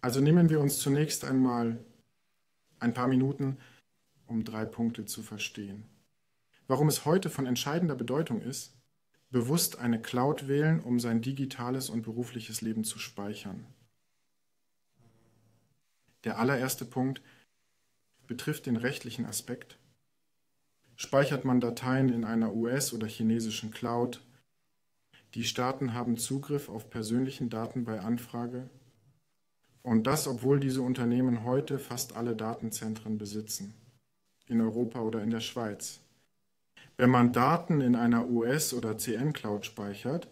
Also nehmen wir uns zunächst einmal ein paar Minuten, um drei Punkte zu verstehen. Warum es heute von entscheidender Bedeutung ist, bewusst eine Cloud wählen, um sein digitales und berufliches Leben zu speichern. Der allererste Punkt betrifft den rechtlichen Aspekt. Speichert man Dateien in einer US- oder chinesischen Cloud? Die Staaten haben Zugriff auf persönlichen Daten bei Anfrage. Und das, obwohl diese Unternehmen heute fast alle Datenzentren besitzen, in Europa oder in der Schweiz. Wenn man Daten in einer US- oder CN-Cloud speichert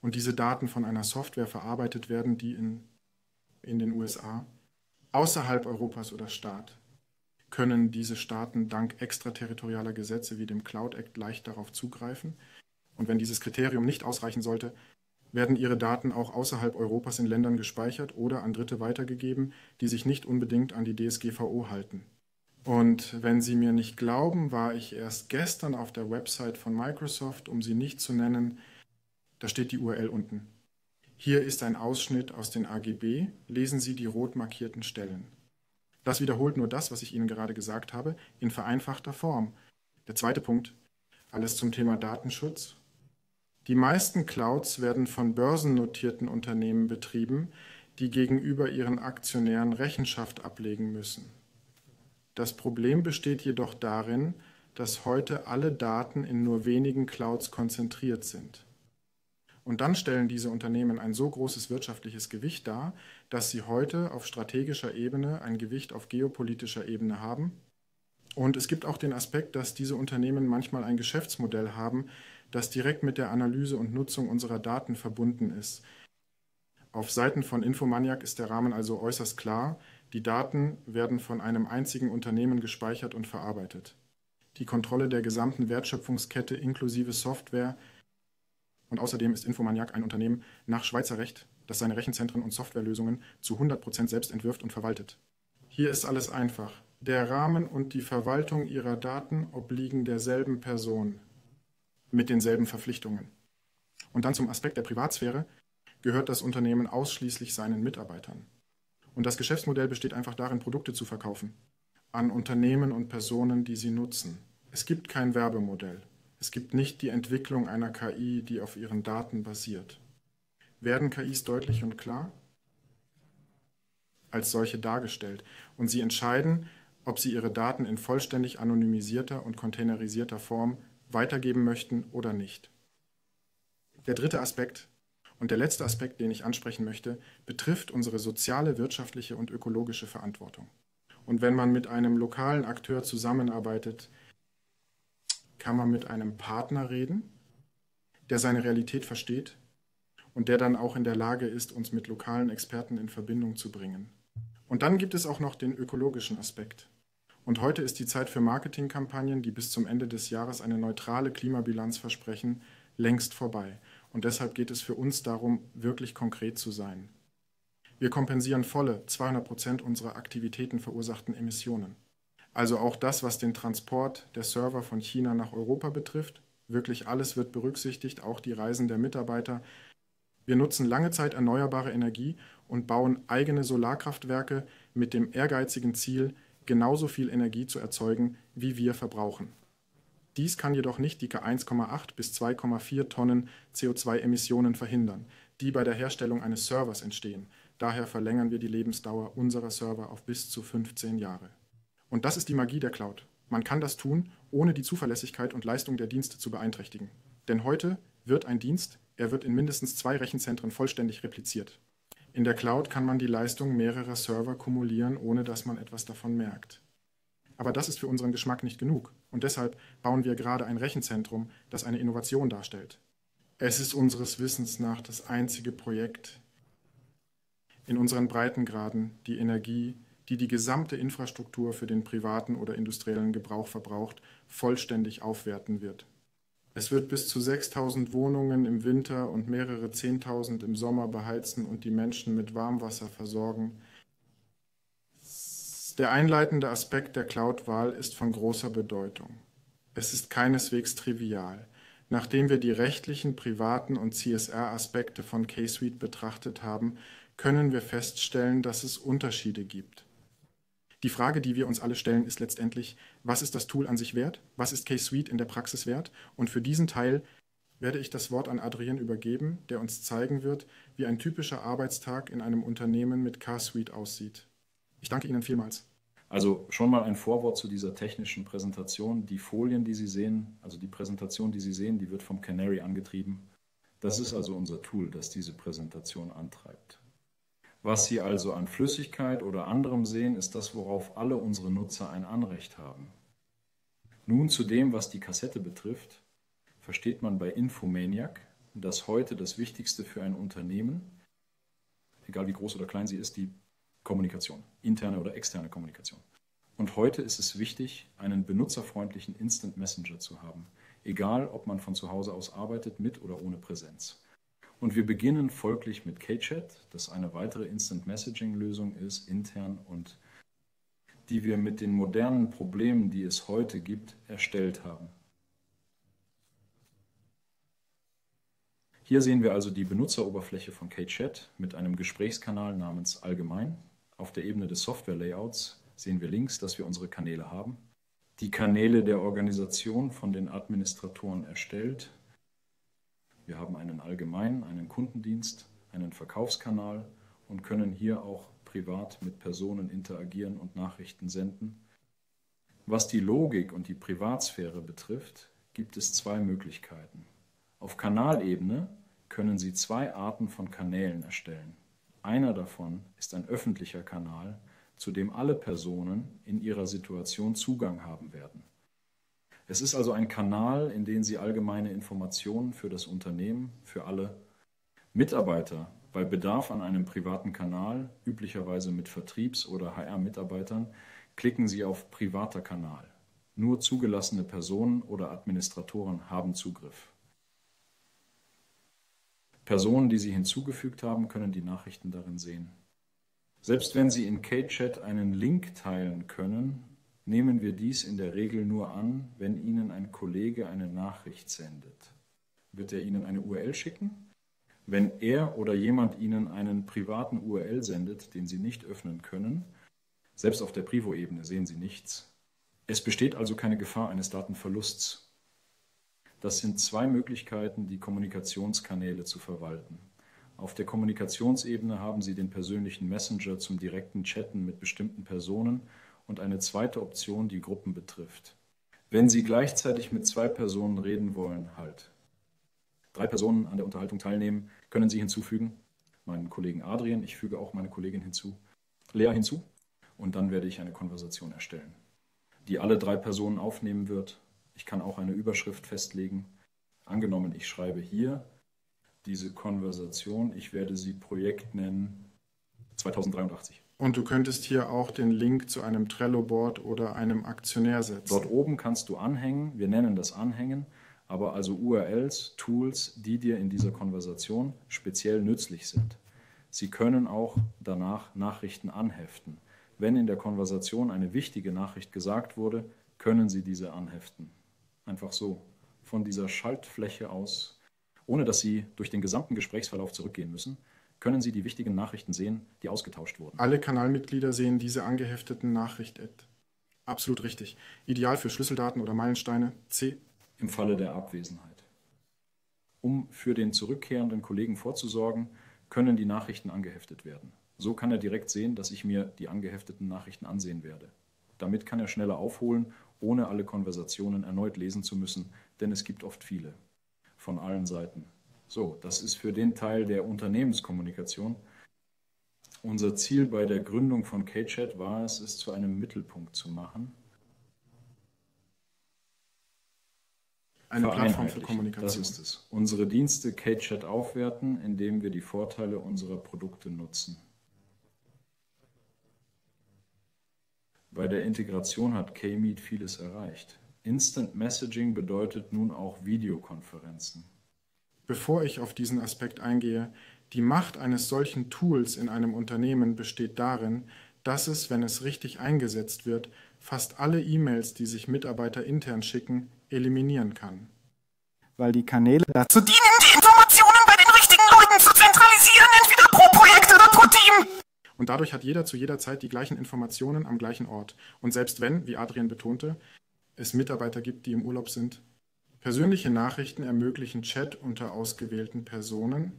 und diese Daten von einer Software verarbeitet werden, die in, in den USA, außerhalb Europas oder Staat, können diese Staaten dank extraterritorialer Gesetze wie dem Cloud Act leicht darauf zugreifen. Und wenn dieses Kriterium nicht ausreichen sollte, werden ihre Daten auch außerhalb Europas in Ländern gespeichert oder an Dritte weitergegeben, die sich nicht unbedingt an die DSGVO halten. Und wenn Sie mir nicht glauben, war ich erst gestern auf der Website von Microsoft, um sie nicht zu nennen. Da steht die URL unten. Hier ist ein Ausschnitt aus den AGB. Lesen Sie die rot markierten Stellen. Das wiederholt nur das, was ich Ihnen gerade gesagt habe, in vereinfachter Form. Der zweite Punkt, alles zum Thema Datenschutz. Die meisten Clouds werden von börsennotierten Unternehmen betrieben, die gegenüber ihren Aktionären Rechenschaft ablegen müssen. Das Problem besteht jedoch darin, dass heute alle Daten in nur wenigen Clouds konzentriert sind. Und dann stellen diese Unternehmen ein so großes wirtschaftliches Gewicht dar, dass sie heute auf strategischer Ebene ein Gewicht auf geopolitischer Ebene haben. Und es gibt auch den Aspekt, dass diese Unternehmen manchmal ein Geschäftsmodell haben, das direkt mit der Analyse und Nutzung unserer Daten verbunden ist. Auf Seiten von Infomaniac ist der Rahmen also äußerst klar. Die Daten werden von einem einzigen Unternehmen gespeichert und verarbeitet. Die Kontrolle der gesamten Wertschöpfungskette inklusive Software und außerdem ist Infomaniac ein Unternehmen nach Schweizer Recht, das seine Rechenzentren und Softwarelösungen zu 100% selbst entwirft und verwaltet. Hier ist alles einfach. Der Rahmen und die Verwaltung ihrer Daten obliegen derselben Person mit denselben Verpflichtungen. Und dann zum Aspekt der Privatsphäre gehört das Unternehmen ausschließlich seinen Mitarbeitern. Und das Geschäftsmodell besteht einfach darin, Produkte zu verkaufen an Unternehmen und Personen, die sie nutzen. Es gibt kein Werbemodell. Es gibt nicht die Entwicklung einer KI, die auf ihren Daten basiert. Werden KIs deutlich und klar? Als solche dargestellt. Und sie entscheiden, ob sie ihre Daten in vollständig anonymisierter und containerisierter Form weitergeben möchten oder nicht. Der dritte Aspekt und der letzte Aspekt, den ich ansprechen möchte, betrifft unsere soziale, wirtschaftliche und ökologische Verantwortung. Und wenn man mit einem lokalen Akteur zusammenarbeitet, kann man mit einem Partner reden, der seine Realität versteht und der dann auch in der Lage ist, uns mit lokalen Experten in Verbindung zu bringen. Und dann gibt es auch noch den ökologischen Aspekt. Und heute ist die Zeit für Marketingkampagnen, die bis zum Ende des Jahres eine neutrale Klimabilanz versprechen, längst vorbei. Und deshalb geht es für uns darum, wirklich konkret zu sein. Wir kompensieren volle 200 Prozent unserer Aktivitäten verursachten Emissionen. Also auch das, was den Transport der Server von China nach Europa betrifft. Wirklich alles wird berücksichtigt, auch die Reisen der Mitarbeiter. Wir nutzen lange Zeit erneuerbare Energie und bauen eigene Solarkraftwerke mit dem ehrgeizigen Ziel, genauso viel Energie zu erzeugen, wie wir verbrauchen. Dies kann jedoch nicht die 1,8 bis 2,4 Tonnen CO2-Emissionen verhindern, die bei der Herstellung eines Servers entstehen. Daher verlängern wir die Lebensdauer unserer Server auf bis zu 15 Jahre. Und das ist die Magie der Cloud. Man kann das tun, ohne die Zuverlässigkeit und Leistung der Dienste zu beeinträchtigen. Denn heute wird ein Dienst, er wird in mindestens zwei Rechenzentren vollständig repliziert. In der Cloud kann man die Leistung mehrerer Server kumulieren, ohne dass man etwas davon merkt. Aber das ist für unseren Geschmack nicht genug. Und deshalb bauen wir gerade ein Rechenzentrum, das eine Innovation darstellt. Es ist unseres Wissens nach das einzige Projekt in unseren Breitengraden, die Energie, die die gesamte Infrastruktur für den privaten oder industriellen Gebrauch verbraucht, vollständig aufwerten wird. Es wird bis zu 6000 Wohnungen im Winter und mehrere 10.000 im Sommer beheizen und die Menschen mit Warmwasser versorgen. Der einleitende Aspekt der Cloud-Wahl ist von großer Bedeutung. Es ist keineswegs trivial. Nachdem wir die rechtlichen, privaten und CSR-Aspekte von K-Suite betrachtet haben, können wir feststellen, dass es Unterschiede gibt. Die Frage, die wir uns alle stellen, ist letztendlich, was ist das Tool an sich wert? Was ist K-Suite in der Praxis wert? Und für diesen Teil werde ich das Wort an Adrien übergeben, der uns zeigen wird, wie ein typischer Arbeitstag in einem Unternehmen mit K-Suite aussieht. Ich danke Ihnen vielmals. Also schon mal ein Vorwort zu dieser technischen Präsentation. Die Folien, die Sie sehen, also die Präsentation, die Sie sehen, die wird vom Canary angetrieben. Das ist also unser Tool, das diese Präsentation antreibt. Was Sie also an Flüssigkeit oder anderem sehen, ist das, worauf alle unsere Nutzer ein Anrecht haben. Nun zu dem, was die Kassette betrifft, versteht man bei Infomaniac, dass heute das Wichtigste für ein Unternehmen, egal wie groß oder klein sie ist, die Kommunikation, interne oder externe Kommunikation. Und heute ist es wichtig, einen benutzerfreundlichen Instant Messenger zu haben, egal ob man von zu Hause aus arbeitet, mit oder ohne Präsenz. Und wir beginnen folglich mit KChat, das eine weitere Instant Messaging Lösung ist, intern und die wir mit den modernen Problemen, die es heute gibt, erstellt haben. Hier sehen wir also die Benutzeroberfläche von KChat mit einem Gesprächskanal namens Allgemein auf der Ebene des Software-Layouts sehen wir links, dass wir unsere Kanäle haben. Die Kanäle der Organisation von den Administratoren erstellt. Wir haben einen allgemeinen, einen Kundendienst, einen Verkaufskanal und können hier auch privat mit Personen interagieren und Nachrichten senden. Was die Logik und die Privatsphäre betrifft, gibt es zwei Möglichkeiten. Auf Kanalebene können Sie zwei Arten von Kanälen erstellen. Einer davon ist ein öffentlicher Kanal, zu dem alle Personen in ihrer Situation Zugang haben werden. Es ist also ein Kanal, in den Sie allgemeine Informationen für das Unternehmen, für alle Mitarbeiter bei Bedarf an einem privaten Kanal, üblicherweise mit Vertriebs- oder HR-Mitarbeitern, klicken Sie auf Privater Kanal. Nur zugelassene Personen oder Administratoren haben Zugriff. Personen, die Sie hinzugefügt haben, können die Nachrichten darin sehen. Selbst wenn Sie in KChat einen Link teilen können, nehmen wir dies in der Regel nur an, wenn Ihnen ein Kollege eine Nachricht sendet. Wird er Ihnen eine URL schicken? Wenn er oder jemand Ihnen einen privaten URL sendet, den Sie nicht öffnen können, selbst auf der Privo-Ebene sehen Sie nichts. Es besteht also keine Gefahr eines Datenverlusts. Das sind zwei Möglichkeiten, die Kommunikationskanäle zu verwalten. Auf der Kommunikationsebene haben Sie den persönlichen Messenger zum direkten Chatten mit bestimmten Personen und eine zweite Option, die Gruppen betrifft. Wenn Sie gleichzeitig mit zwei Personen reden wollen, halt. Drei Personen an der Unterhaltung teilnehmen, können Sie hinzufügen. Meinen Kollegen Adrian, ich füge auch meine Kollegin hinzu, Lea hinzu. Und dann werde ich eine Konversation erstellen, die alle drei Personen aufnehmen wird ich kann auch eine Überschrift festlegen. Angenommen, ich schreibe hier diese Konversation, ich werde sie Projekt nennen 2083. Und du könntest hier auch den Link zu einem Trello-Board oder einem Aktionär setzen. Dort oben kannst du anhängen, wir nennen das Anhängen, aber also URLs, Tools, die dir in dieser Konversation speziell nützlich sind. Sie können auch danach Nachrichten anheften. Wenn in der Konversation eine wichtige Nachricht gesagt wurde, können Sie diese anheften. Einfach so, von dieser Schaltfläche aus, ohne dass Sie durch den gesamten Gesprächsverlauf zurückgehen müssen, können Sie die wichtigen Nachrichten sehen, die ausgetauscht wurden. Alle Kanalmitglieder sehen diese angehefteten Nachrichten. Absolut richtig. Ideal für Schlüsseldaten oder Meilensteine. C. Im Falle der Abwesenheit. Um für den zurückkehrenden Kollegen vorzusorgen, können die Nachrichten angeheftet werden. So kann er direkt sehen, dass ich mir die angehefteten Nachrichten ansehen werde. Damit kann er schneller aufholen ohne alle Konversationen erneut lesen zu müssen, denn es gibt oft viele von allen Seiten. So, das ist für den Teil der Unternehmenskommunikation. Unser Ziel bei der Gründung von KChat war es, es zu einem Mittelpunkt zu machen. Eine Plattform für Kommunikation. Das ist es. Unsere Dienste KChat aufwerten, indem wir die Vorteile unserer Produkte nutzen. Bei der Integration hat KMeet vieles erreicht. Instant Messaging bedeutet nun auch Videokonferenzen. Bevor ich auf diesen Aspekt eingehe, die Macht eines solchen Tools in einem Unternehmen besteht darin, dass es, wenn es richtig eingesetzt wird, fast alle E-Mails, die sich Mitarbeiter intern schicken, eliminieren kann. Weil die Kanäle dazu dienen, die Informationen bei den richtigen Leuten zu zentralisieren, entweder pro Projekt oder pro Und dadurch hat jeder zu jeder Zeit die gleichen Informationen am gleichen Ort. Und selbst wenn, wie Adrian betonte, es Mitarbeiter gibt, die im Urlaub sind, persönliche Nachrichten ermöglichen Chat unter ausgewählten Personen,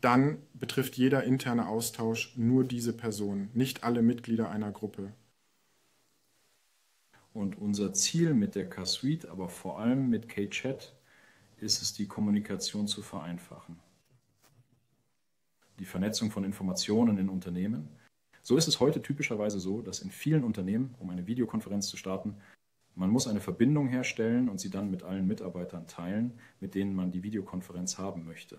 dann betrifft jeder interne Austausch nur diese Person, nicht alle Mitglieder einer Gruppe. Und unser Ziel mit der K-Suite, aber vor allem mit K-Chat, ist es, die Kommunikation zu vereinfachen. Die Vernetzung von Informationen in Unternehmen. So ist es heute typischerweise so, dass in vielen Unternehmen, um eine Videokonferenz zu starten, man muss eine Verbindung herstellen und sie dann mit allen Mitarbeitern teilen, mit denen man die Videokonferenz haben möchte.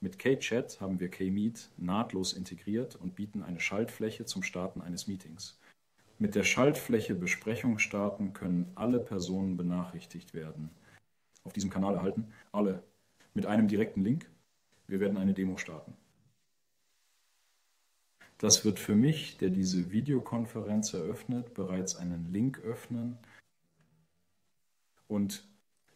Mit K-Chat haben wir K-Meet nahtlos integriert und bieten eine Schaltfläche zum Starten eines Meetings. Mit der Schaltfläche Besprechung starten können alle Personen benachrichtigt werden. Auf diesem Kanal erhalten alle mit einem direkten Link. Wir werden eine Demo starten. Das wird für mich, der diese Videokonferenz eröffnet, bereits einen Link öffnen und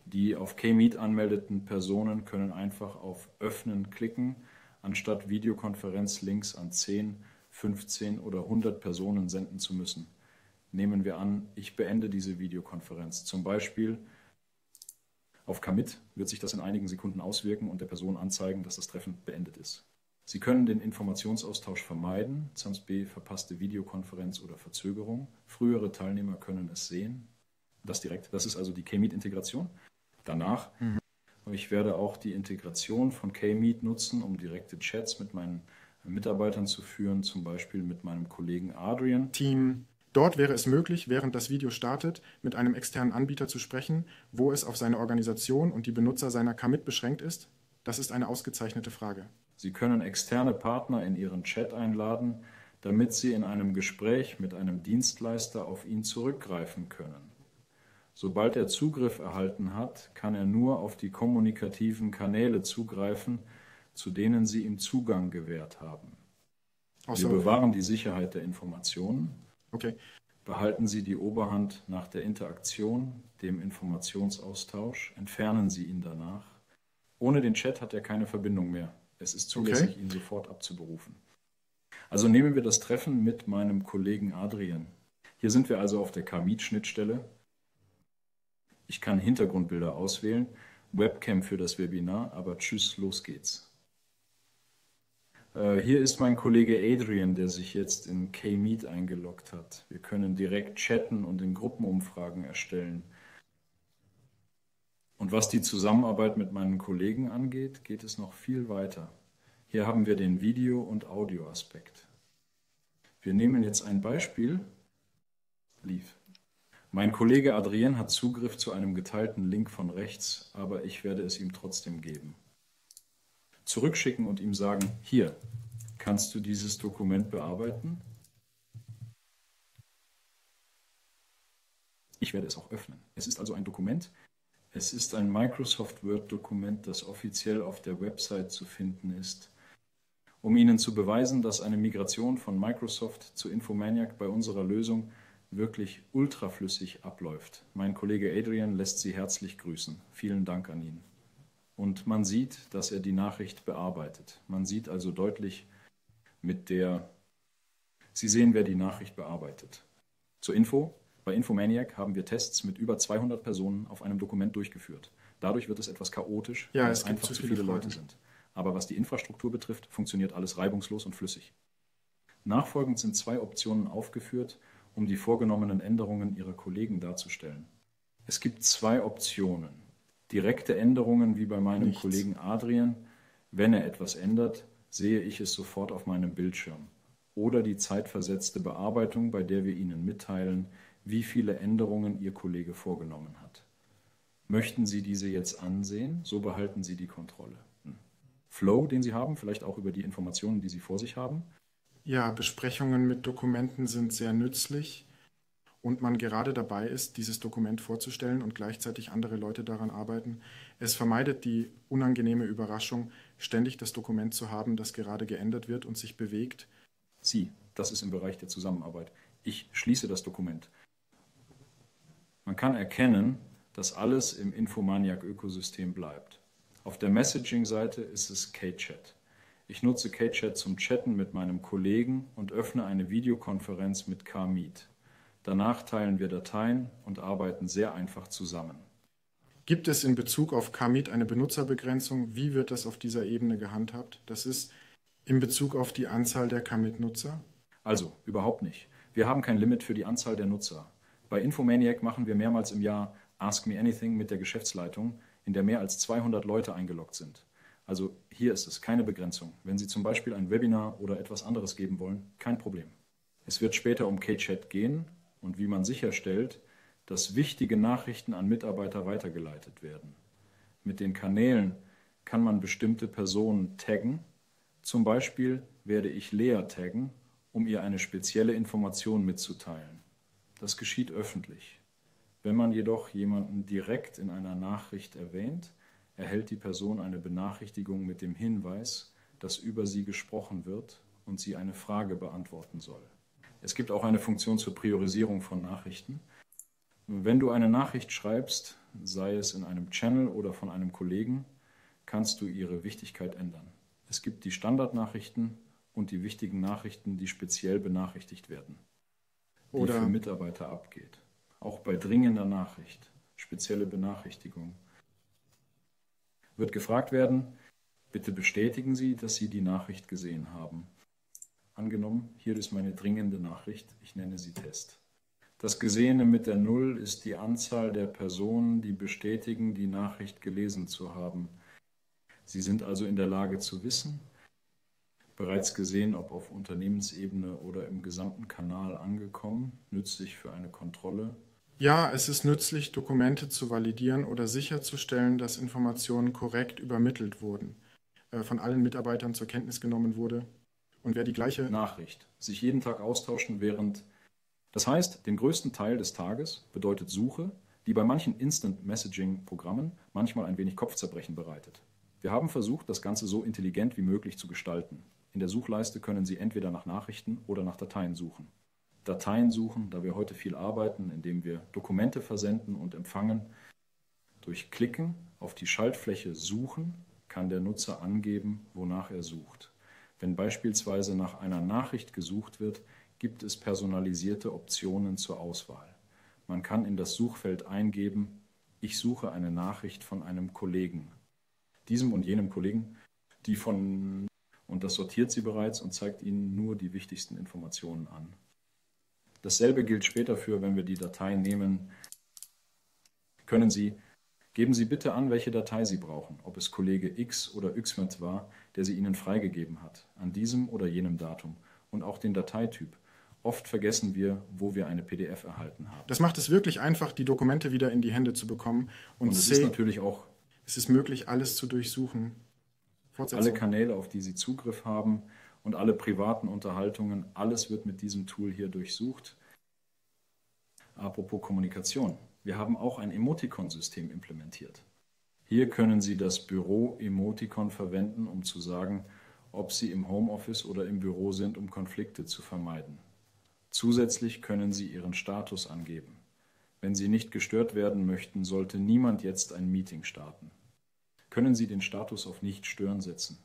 die auf K-Meet anmeldeten Personen können einfach auf Öffnen klicken, anstatt Videokonferenzlinks an 10, 15 oder 100 Personen senden zu müssen nehmen wir an, ich beende diese Videokonferenz. Zum Beispiel auf Commit wird sich das in einigen Sekunden auswirken und der Person anzeigen, dass das Treffen beendet ist. Sie können den Informationsaustausch vermeiden, ZAMS B verpasste Videokonferenz oder Verzögerung. Frühere Teilnehmer können es sehen. Das direkt. Das ist also die K-Meet-Integration. Danach, mhm. ich werde auch die Integration von K-Meet nutzen, um direkte Chats mit meinen Mitarbeitern zu führen, zum Beispiel mit meinem Kollegen Adrian. Team Dort wäre es möglich, während das Video startet, mit einem externen Anbieter zu sprechen, wo es auf seine Organisation und die Benutzer seiner Commit beschränkt ist? Das ist eine ausgezeichnete Frage. Sie können externe Partner in Ihren Chat einladen, damit Sie in einem Gespräch mit einem Dienstleister auf ihn zurückgreifen können. Sobald er Zugriff erhalten hat, kann er nur auf die kommunikativen Kanäle zugreifen, zu denen Sie ihm Zugang gewährt haben. Wir bewahren die Sicherheit der Informationen Okay. Behalten Sie die Oberhand nach der Interaktion, dem Informationsaustausch, entfernen Sie ihn danach. Ohne den Chat hat er keine Verbindung mehr. Es ist zulässig, okay. ihn sofort abzuberufen. Also nehmen wir das Treffen mit meinem Kollegen Adrian. Hier sind wir also auf der Kamit-Schnittstelle. Ich kann Hintergrundbilder auswählen, Webcam für das Webinar, aber tschüss, los geht's. Äh, hier ist mein Kollege Adrian, der sich jetzt in K-Meet eingeloggt hat. Wir können direkt chatten und in Gruppenumfragen erstellen. Und was die Zusammenarbeit mit meinen Kollegen angeht, geht es noch viel weiter. Hier haben wir den Video- und Audioaspekt. Wir nehmen jetzt ein Beispiel. Lief. Mein Kollege Adrian hat Zugriff zu einem geteilten Link von rechts, aber ich werde es ihm trotzdem geben zurückschicken und ihm sagen, hier, kannst du dieses Dokument bearbeiten? Ich werde es auch öffnen. Es ist also ein Dokument. Es ist ein Microsoft Word-Dokument, das offiziell auf der Website zu finden ist. Um Ihnen zu beweisen, dass eine Migration von Microsoft zu Infomaniac bei unserer Lösung wirklich ultraflüssig abläuft. Mein Kollege Adrian lässt Sie herzlich grüßen. Vielen Dank an ihn und man sieht, dass er die Nachricht bearbeitet. Man sieht also deutlich mit der, Sie sehen, wer die Nachricht bearbeitet. Zur Info, bei Infomaniac haben wir Tests mit über 200 Personen auf einem Dokument durchgeführt. Dadurch wird es etwas chaotisch, ja, weil es einfach zu viele, viele Leute sind. Aber was die Infrastruktur betrifft, funktioniert alles reibungslos und flüssig. Nachfolgend sind zwei Optionen aufgeführt, um die vorgenommenen Änderungen Ihrer Kollegen darzustellen. Es gibt zwei Optionen direkte Änderungen wie bei meinem Nichts. Kollegen Adrian. Wenn er etwas ändert, sehe ich es sofort auf meinem Bildschirm. Oder die zeitversetzte Bearbeitung, bei der wir Ihnen mitteilen, wie viele Änderungen Ihr Kollege vorgenommen hat. Möchten Sie diese jetzt ansehen, so behalten Sie die Kontrolle. Hm. Flow, den Sie haben, vielleicht auch über die Informationen, die Sie vor sich haben. Ja, Besprechungen mit Dokumenten sind sehr nützlich und man gerade dabei ist, dieses Dokument vorzustellen und gleichzeitig andere Leute daran arbeiten. Es vermeidet die unangenehme Überraschung, ständig das Dokument zu haben, das gerade geändert wird und sich bewegt. Sie, das ist im Bereich der Zusammenarbeit. Ich schließe das Dokument. Man kann erkennen, dass alles im Infomaniac-Ökosystem bleibt. Auf der Messaging-Seite ist es K-Chat. Ich nutze KChat zum Chatten mit meinem Kollegen und öffne eine Videokonferenz mit KMeet. Danach teilen wir Dateien und arbeiten sehr einfach zusammen. Gibt es in Bezug auf KMeet eine Benutzerbegrenzung? Wie wird das auf dieser Ebene gehandhabt? Das ist in Bezug auf die Anzahl der KMeet-Nutzer? Also, überhaupt nicht. Wir haben kein Limit für die Anzahl der Nutzer. Bei Infomaniac machen wir mehrmals im Jahr Ask Me Anything mit der Geschäftsleitung, in der mehr als 200 Leute eingeloggt sind. Also hier ist es keine Begrenzung. Wenn Sie zum Beispiel ein Webinar oder etwas anderes geben wollen, kein Problem. Es wird später um K-Chat gehen und wie man sicherstellt, dass wichtige Nachrichten an Mitarbeiter weitergeleitet werden. Mit den Kanälen kann man bestimmte Personen taggen. Zum Beispiel werde ich Lea taggen, um ihr eine spezielle Information mitzuteilen. Das geschieht öffentlich. Wenn man jedoch jemanden direkt in einer Nachricht erwähnt, erhält die Person eine Benachrichtigung mit dem Hinweis, dass über sie gesprochen wird und sie eine Frage beantworten soll. Es gibt auch eine Funktion zur Priorisierung von Nachrichten. Wenn du eine Nachricht schreibst, sei es in einem Channel oder von einem Kollegen, kannst du ihre Wichtigkeit ändern. Es gibt die Standardnachrichten und die wichtigen Nachrichten, die speziell benachrichtigt werden, die oder für Mitarbeiter abgeht. Auch bei dringender Nachricht, spezielle Benachrichtigung. Wird gefragt werden, bitte bestätigen Sie, dass Sie die Nachricht gesehen haben. Angenommen, hier ist meine dringende Nachricht, ich nenne sie Test. Das Gesehene mit der Null ist die Anzahl der Personen, die bestätigen, die Nachricht gelesen zu haben. Sie sind also in der Lage zu wissen, bereits gesehen, ob auf Unternehmensebene oder im gesamten Kanal angekommen, nützlich für eine Kontrolle. Ja, es ist nützlich, Dokumente zu validieren oder sicherzustellen, dass Informationen korrekt übermittelt wurden, äh, von allen Mitarbeitern zur Kenntnis genommen wurde und wer die gleiche Nachricht sich jeden Tag austauschen, während das heißt, den größten Teil des Tages bedeutet Suche, die bei manchen Instant-Messaging-Programmen manchmal ein wenig Kopfzerbrechen bereitet. Wir haben versucht, das Ganze so intelligent wie möglich zu gestalten. In der Suchleiste können Sie entweder nach Nachrichten oder nach Dateien suchen. Dateien suchen, da wir heute viel arbeiten, indem wir Dokumente versenden und empfangen. Durch Klicken auf die Schaltfläche Suchen kann der Nutzer angeben, wonach er sucht. Wenn beispielsweise nach einer Nachricht gesucht wird, gibt es personalisierte Optionen zur Auswahl. Man kann in das Suchfeld eingeben, ich suche eine Nachricht von einem Kollegen. Diesem und jenem Kollegen, die von und das sortiert sie bereits und zeigt Ihnen nur die wichtigsten Informationen an. Dasselbe gilt später für, wenn wir die Datei nehmen, können Sie, geben Sie bitte an, welche Datei Sie brauchen, ob es Kollege X oder Y war, der sie Ihnen freigegeben hat, an diesem oder jenem Datum und auch den Dateityp, Oft vergessen wir, wo wir eine PDF erhalten haben. Das macht es wirklich einfach, die Dokumente wieder in die Hände zu bekommen. Und, und es ist natürlich auch. Es ist möglich, alles zu durchsuchen. Alle Kanäle, auf die Sie Zugriff haben und alle privaten Unterhaltungen, alles wird mit diesem Tool hier durchsucht. Apropos Kommunikation. Wir haben auch ein Emoticon-System implementiert. Hier können Sie das Büro-Emoticon verwenden, um zu sagen, ob Sie im Homeoffice oder im Büro sind, um Konflikte zu vermeiden. Zusätzlich können Sie Ihren Status angeben. Wenn Sie nicht gestört werden möchten, sollte niemand jetzt ein Meeting starten. Können Sie den Status auf Nicht stören setzen.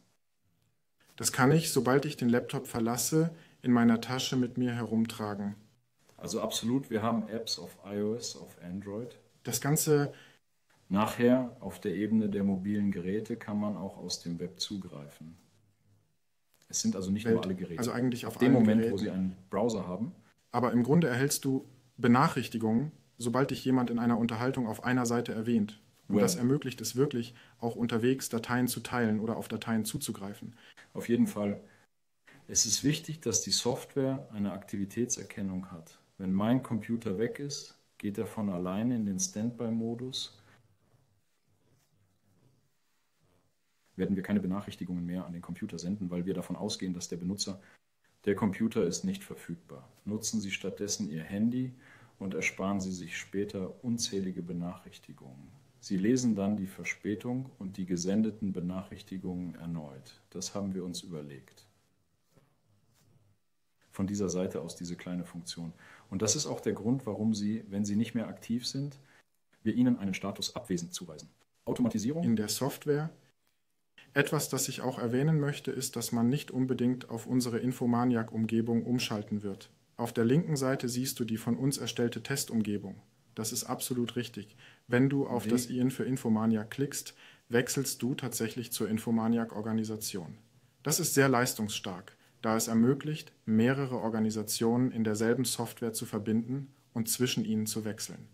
Das kann ich, sobald ich den Laptop verlasse, in meiner Tasche mit mir herumtragen. Also absolut, wir haben Apps auf iOS, auf Android. Das Ganze. Nachher auf der Ebene der mobilen Geräte kann man auch aus dem Web zugreifen. Es sind also nicht Welt, nur alle Geräte. Also eigentlich auf dem Moment, Geräten. wo Sie einen Browser haben. Aber im Grunde erhältst du Benachrichtigungen, sobald dich jemand in einer Unterhaltung auf einer Seite erwähnt. Und well. das ermöglicht es wirklich, auch unterwegs Dateien zu teilen oder auf Dateien zuzugreifen. Auf jeden Fall. Es ist wichtig, dass die Software eine Aktivitätserkennung hat. Wenn mein Computer weg ist, geht er von alleine in den Standby-Modus werden wir keine Benachrichtigungen mehr an den Computer senden, weil wir davon ausgehen, dass der Benutzer, der Computer ist nicht verfügbar. Nutzen Sie stattdessen Ihr Handy und ersparen Sie sich später unzählige Benachrichtigungen. Sie lesen dann die Verspätung und die gesendeten Benachrichtigungen erneut. Das haben wir uns überlegt. Von dieser Seite aus diese kleine Funktion. Und das ist auch der Grund, warum Sie, wenn Sie nicht mehr aktiv sind, wir Ihnen einen Status abwesend zuweisen. Automatisierung? In der Software Etwas, das ich auch erwähnen möchte, ist, dass man nicht unbedingt auf unsere Infomaniac-Umgebung umschalten wird. Auf der linken Seite siehst du die von uns erstellte Testumgebung. Das ist absolut richtig. Wenn du auf das IN für Infomaniac klickst, wechselst du tatsächlich zur Infomaniac-Organisation. Das ist sehr leistungsstark, da es ermöglicht, mehrere Organisationen in derselben Software zu verbinden und zwischen ihnen zu wechseln.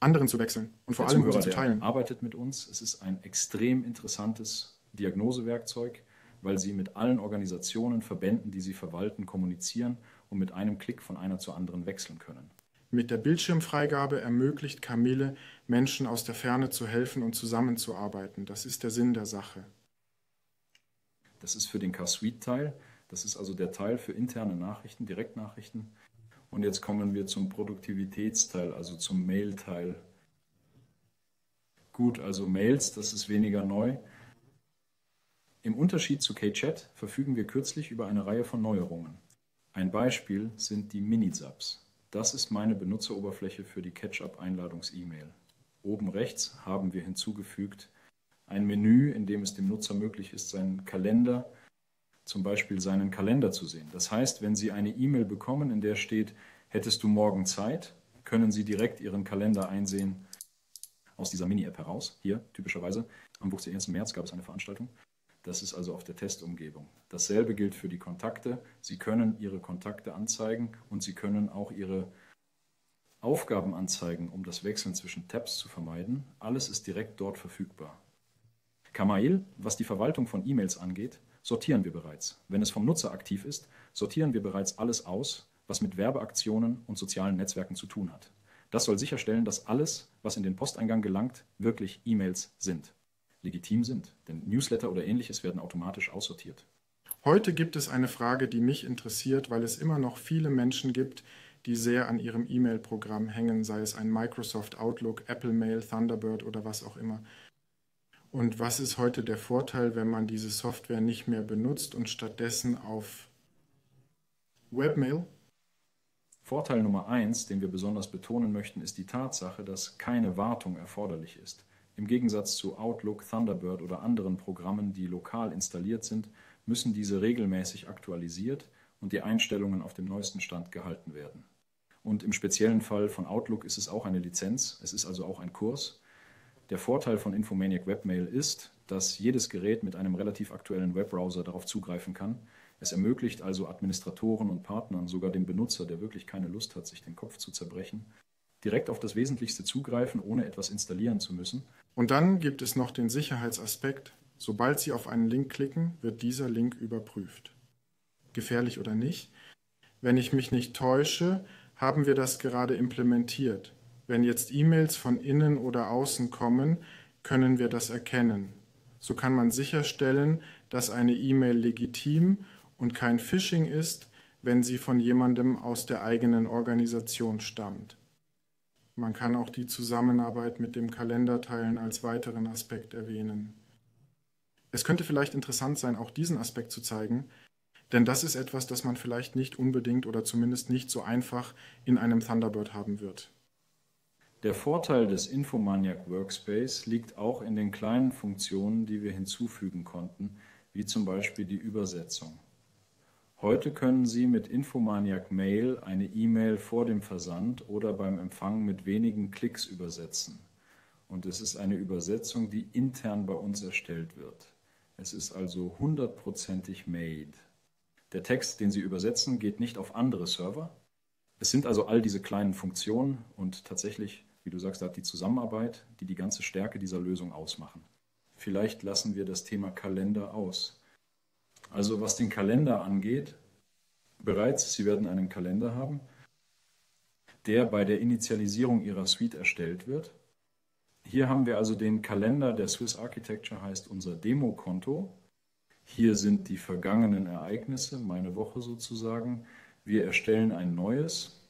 Anderen zu wechseln und vor allem Zuhörer, zu teilen. arbeitet mit uns. Es ist ein extrem interessantes Diagnosewerkzeug, weil sie mit allen Organisationen, Verbänden, die sie verwalten, kommunizieren und mit einem Klick von einer zur anderen wechseln können. Mit der Bildschirmfreigabe ermöglicht Kamille Menschen aus der Ferne zu helfen und zusammenzuarbeiten. Das ist der Sinn der Sache. Das ist für den K-Suite-Teil. Das ist also der Teil für interne Nachrichten, Direktnachrichten. Und jetzt kommen wir zum Produktivitätsteil, also zum Mail-Teil. Gut, also Mails, das ist weniger neu. Im Unterschied zu KChat verfügen wir kürzlich über eine Reihe von Neuerungen. Ein Beispiel sind die Minisubs. Das ist meine Benutzeroberfläche für die Catch-up-Einladungs-E-Mail. Oben rechts haben wir hinzugefügt ein Menü, in dem es dem Nutzer möglich ist, seinen Kalender, zum Beispiel seinen Kalender zu sehen. Das heißt, wenn Sie eine E-Mail bekommen, in der steht, hättest du morgen Zeit, können Sie direkt Ihren Kalender einsehen aus dieser Mini-App heraus. Hier typischerweise am 15. März gab es eine Veranstaltung. Das ist also auf der Testumgebung. Dasselbe gilt für die Kontakte. Sie können Ihre Kontakte anzeigen und Sie können auch Ihre Aufgaben anzeigen, um das Wechseln zwischen Tabs zu vermeiden. Alles ist direkt dort verfügbar. Kamail, was die Verwaltung von E-Mails angeht, sortieren wir bereits. Wenn es vom Nutzer aktiv ist, sortieren wir bereits alles aus, was mit Werbeaktionen und sozialen Netzwerken zu tun hat. Das soll sicherstellen, dass alles, was in den Posteingang gelangt, wirklich E-Mails sind legitim sind. Denn Newsletter oder ähnliches werden automatisch aussortiert. Heute gibt es eine Frage, die mich interessiert, weil es immer noch viele Menschen gibt, die sehr an ihrem E-Mail-Programm hängen, sei es ein Microsoft Outlook, Apple Mail, Thunderbird oder was auch immer. Und was ist heute der Vorteil, wenn man diese Software nicht mehr benutzt und stattdessen auf Webmail? Vorteil Nummer eins, den wir besonders betonen möchten, ist die Tatsache, dass keine Wartung erforderlich ist. Im Gegensatz zu Outlook, Thunderbird oder anderen Programmen, die lokal installiert sind, müssen diese regelmäßig aktualisiert und die Einstellungen auf dem neuesten Stand gehalten werden. Und im speziellen Fall von Outlook ist es auch eine Lizenz, es ist also auch ein Kurs. Der Vorteil von Infomaniac Webmail ist, dass jedes Gerät mit einem relativ aktuellen Webbrowser darauf zugreifen kann. Es ermöglicht also Administratoren und Partnern, sogar dem Benutzer, der wirklich keine Lust hat, sich den Kopf zu zerbrechen, direkt auf das Wesentlichste zugreifen, ohne etwas installieren zu müssen und dann gibt es noch den Sicherheitsaspekt. Sobald Sie auf einen Link klicken, wird dieser Link überprüft. Gefährlich oder nicht? Wenn ich mich nicht täusche, haben wir das gerade implementiert. Wenn jetzt E-Mails von innen oder außen kommen, können wir das erkennen. So kann man sicherstellen, dass eine E-Mail legitim und kein Phishing ist, wenn sie von jemandem aus der eigenen Organisation stammt. Man kann auch die Zusammenarbeit mit dem Kalenderteilen als weiteren Aspekt erwähnen. Es könnte vielleicht interessant sein, auch diesen Aspekt zu zeigen, denn das ist etwas, das man vielleicht nicht unbedingt oder zumindest nicht so einfach in einem Thunderbird haben wird. Der Vorteil des Infomaniac Workspace liegt auch in den kleinen Funktionen, die wir hinzufügen konnten, wie zum Beispiel die Übersetzung. Heute können Sie mit Infomaniac Mail eine E-Mail vor dem Versand oder beim Empfang mit wenigen Klicks übersetzen. Und es ist eine Übersetzung, die intern bei uns erstellt wird. Es ist also hundertprozentig made. Der Text, den Sie übersetzen, geht nicht auf andere Server. Es sind also all diese kleinen Funktionen und tatsächlich, wie du sagst, hat die Zusammenarbeit, die die ganze Stärke dieser Lösung ausmachen. Vielleicht lassen wir das Thema Kalender aus. Also was den Kalender angeht, bereits, Sie werden einen Kalender haben, der bei der Initialisierung Ihrer Suite erstellt wird. Hier haben wir also den Kalender der Swiss Architecture, heißt unser Demokonto. Hier sind die vergangenen Ereignisse, meine Woche sozusagen. Wir erstellen ein neues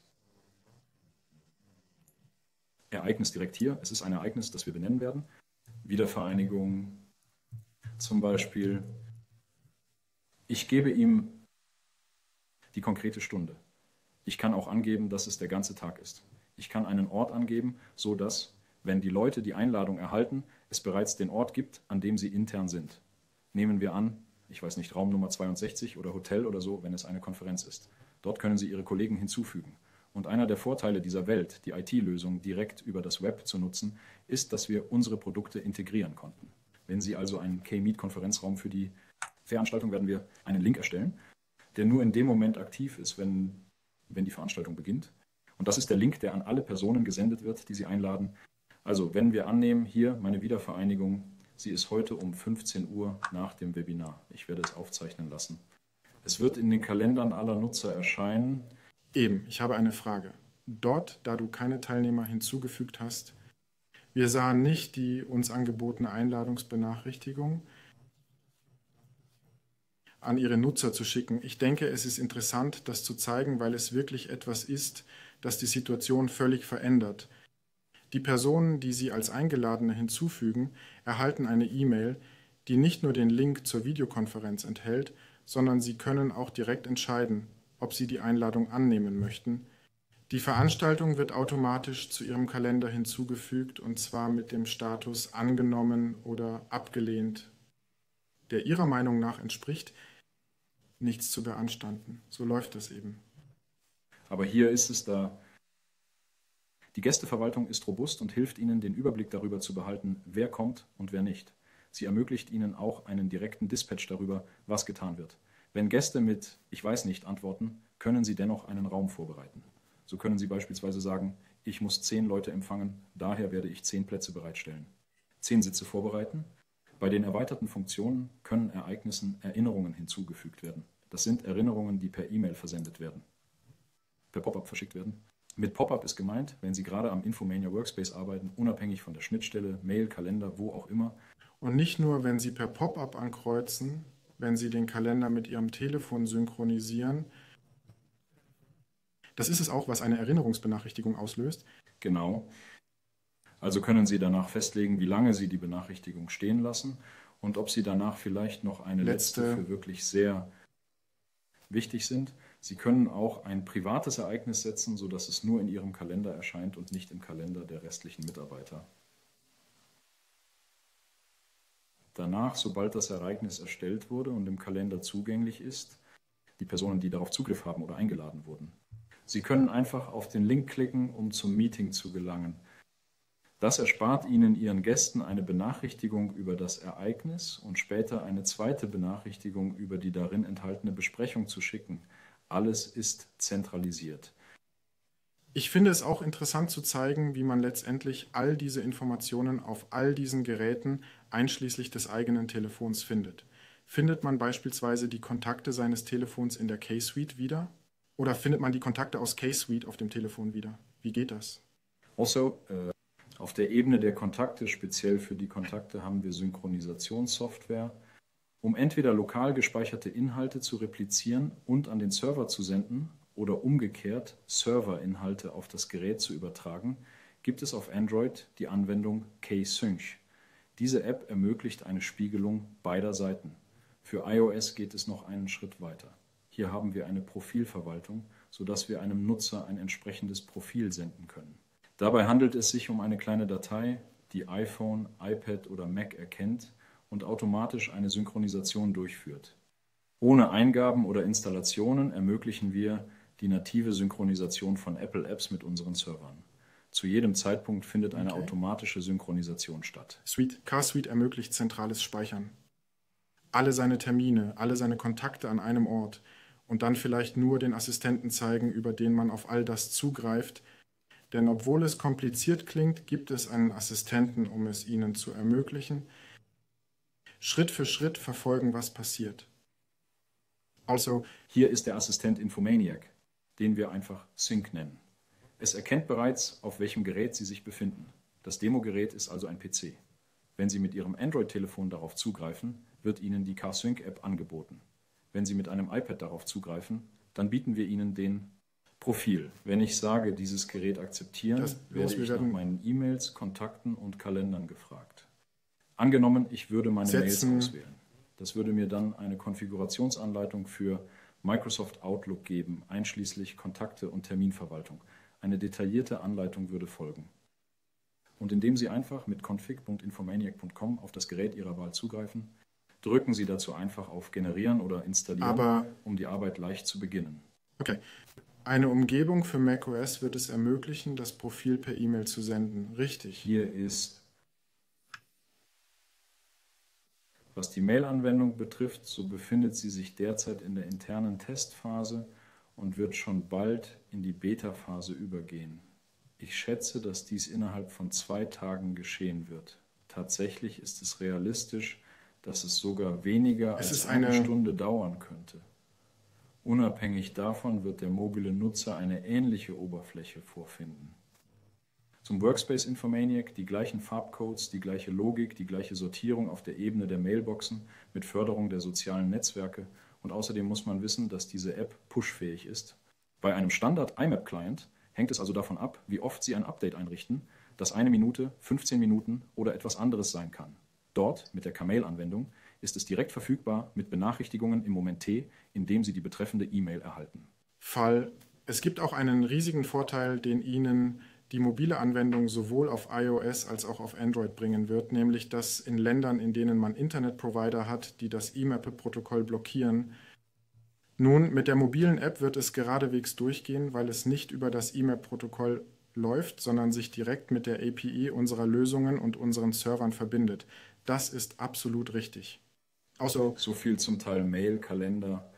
Ereignis direkt hier. Es ist ein Ereignis, das wir benennen werden. Wiedervereinigung zum Beispiel ich gebe ihm die konkrete Stunde. Ich kann auch angeben, dass es der ganze Tag ist. Ich kann einen Ort angeben, so dass, wenn die Leute die Einladung erhalten, es bereits den Ort gibt, an dem sie intern sind. Nehmen wir an, ich weiß nicht, Raum Nummer 62 oder Hotel oder so, wenn es eine Konferenz ist. Dort können Sie Ihre Kollegen hinzufügen. Und einer der Vorteile dieser Welt, die IT-Lösung direkt über das Web zu nutzen, ist, dass wir unsere Produkte integrieren konnten. Wenn Sie also einen K-Meet-Konferenzraum für die Veranstaltung, werden wir einen Link erstellen, der nur in dem Moment aktiv ist, wenn, wenn die Veranstaltung beginnt. Und das ist der Link, der an alle Personen gesendet wird, die Sie einladen. Also, wenn wir annehmen, hier meine Wiedervereinigung, sie ist heute um 15 Uhr nach dem Webinar. Ich werde es aufzeichnen lassen. Es wird in den Kalendern aller Nutzer erscheinen. Eben, ich habe eine Frage. Dort, da du keine Teilnehmer hinzugefügt hast, wir sahen nicht die uns angebotene Einladungsbenachrichtigung an ihre Nutzer zu schicken. Ich denke, es ist interessant, das zu zeigen, weil es wirklich etwas ist, das die Situation völlig verändert. Die Personen, die Sie als Eingeladene hinzufügen, erhalten eine E-Mail, die nicht nur den Link zur Videokonferenz enthält, sondern Sie können auch direkt entscheiden, ob Sie die Einladung annehmen möchten. Die Veranstaltung wird automatisch zu Ihrem Kalender hinzugefügt und zwar mit dem Status angenommen oder abgelehnt, der Ihrer Meinung nach entspricht, nichts zu beanstanden. So läuft das eben. Aber hier ist es da. Die Gästeverwaltung ist robust und hilft Ihnen, den Überblick darüber zu behalten, wer kommt und wer nicht. Sie ermöglicht Ihnen auch einen direkten Dispatch darüber, was getan wird. Wenn Gäste mit Ich weiß nicht antworten, können Sie dennoch einen Raum vorbereiten. So können Sie beispielsweise sagen, ich muss zehn Leute empfangen, daher werde ich zehn Plätze bereitstellen. Zehn Sitze vorbereiten. Bei den erweiterten Funktionen können Ereignissen Erinnerungen hinzugefügt werden. Das sind Erinnerungen, die per E-Mail versendet werden, per Pop-up verschickt werden. Mit Pop-up ist gemeint, wenn Sie gerade am Infomania Workspace arbeiten, unabhängig von der Schnittstelle, Mail, Kalender, wo auch immer. Und nicht nur, wenn Sie per Pop-up ankreuzen, wenn Sie den Kalender mit Ihrem Telefon synchronisieren. Das ist es auch, was eine Erinnerungsbenachrichtigung auslöst. Genau. Also können Sie danach festlegen, wie lange Sie die Benachrichtigung stehen lassen und ob Sie danach vielleicht noch eine letzte, letzte für wirklich sehr wichtig sind. Sie können auch ein privates Ereignis setzen, sodass es nur in Ihrem Kalender erscheint und nicht im Kalender der restlichen Mitarbeiter. Danach, sobald das Ereignis erstellt wurde und im Kalender zugänglich ist, die Personen, die darauf Zugriff haben oder eingeladen wurden. Sie können einfach auf den Link klicken, um zum Meeting zu gelangen. Das erspart Ihnen Ihren Gästen eine Benachrichtigung über das Ereignis und später eine zweite Benachrichtigung über die darin enthaltene Besprechung zu schicken. Alles ist zentralisiert. Ich finde es auch interessant zu zeigen, wie man letztendlich all diese Informationen auf all diesen Geräten einschließlich des eigenen Telefons findet. Findet man beispielsweise die Kontakte seines Telefons in der K-Suite wieder? Oder findet man die Kontakte aus K-Suite auf dem Telefon wieder? Wie geht das? Also, uh auf der Ebene der Kontakte, speziell für die Kontakte, haben wir Synchronisationssoftware, um entweder lokal gespeicherte Inhalte zu replizieren und an den Server zu senden oder umgekehrt Serverinhalte auf das Gerät zu übertragen, gibt es auf Android die Anwendung K-Sync. Diese App ermöglicht eine Spiegelung beider Seiten. Für iOS geht es noch einen Schritt weiter. Hier haben wir eine Profilverwaltung, sodass wir einem Nutzer ein entsprechendes Profil senden können. Dabei handelt es sich um eine kleine Datei, die iPhone, iPad oder Mac erkennt und automatisch eine Synchronisation durchführt. Ohne Eingaben oder Installationen ermöglichen wir die native Synchronisation von Apple Apps mit unseren Servern. Zu jedem Zeitpunkt findet eine okay. automatische Synchronisation statt. Suite, Car-Suite ermöglicht zentrales Speichern. Alle seine Termine, alle seine Kontakte an einem Ort und dann vielleicht nur den Assistenten zeigen, über den man auf all das zugreift, denn obwohl es kompliziert klingt, gibt es einen Assistenten, um es Ihnen zu ermöglichen, Schritt für Schritt verfolgen, was passiert. Also, hier ist der Assistent Infomaniac, den wir einfach Sync nennen. Es erkennt bereits, auf welchem Gerät Sie sich befinden. Das Demogerät ist also ein PC. Wenn Sie mit Ihrem Android-Telefon darauf zugreifen, wird Ihnen die CarSync-App angeboten. Wenn Sie mit einem iPad darauf zugreifen, dann bieten wir Ihnen den Profil. Wenn ich sage, dieses Gerät akzeptieren, das, werde ich nach meinen E-Mails, Kontakten und Kalendern gefragt. Angenommen, ich würde meine Setzen. Mails auswählen. Das würde mir dann eine Konfigurationsanleitung für Microsoft Outlook geben, einschließlich Kontakte und Terminverwaltung. Eine detaillierte Anleitung würde folgen. Und indem Sie einfach mit config.infomaniac.com auf das Gerät Ihrer Wahl zugreifen, Drücken Sie dazu einfach auf Generieren oder Installieren, Aber- um die Arbeit leicht zu beginnen. Okay. Eine Umgebung für macOS wird es ermöglichen, das Profil per E-Mail zu senden. Richtig. Hier ist, was die Mail-Anwendung betrifft, so befindet sie sich derzeit in der internen Testphase und wird schon bald in die Beta-Phase übergehen. Ich schätze, dass dies innerhalb von zwei Tagen geschehen wird. Tatsächlich ist es realistisch, dass es sogar weniger Es als eine eine- Stunde dauern könnte. Unabhängig davon wird der mobile Nutzer eine ähnliche Oberfläche vorfinden. Zum Workspace Infomaniac die gleichen Farbcodes, die gleiche Logik, die gleiche Sortierung auf der Ebene der Mailboxen mit Förderung der sozialen Netzwerke und außerdem muss man wissen, dass diese App pushfähig ist. Bei einem Standard IMAP-Client hängt es also davon ab, wie oft Sie ein Update einrichten, das eine Minute, 15 Minuten oder etwas anderes sein kann. Dort, mit der Kmail-Anwendung, ist es direkt verfügbar mit Benachrichtigungen im Moment T, indem Sie die betreffende E-Mail erhalten. Fall. Es gibt auch einen riesigen Vorteil, den Ihnen die mobile Anwendung sowohl auf iOS als auch auf Android bringen wird, nämlich dass in Ländern, in denen man Internetprovider hat, die das IMAP-Protokoll blockieren, nun mit der mobilen App wird es geradewegs durchgehen, weil es nicht über das IMAP-Protokoll läuft, sondern sich direkt mit der API unserer Lösungen und unseren Servern verbindet. Das ist absolut richtig. Außer So viel zum Teil Mail, Kalender.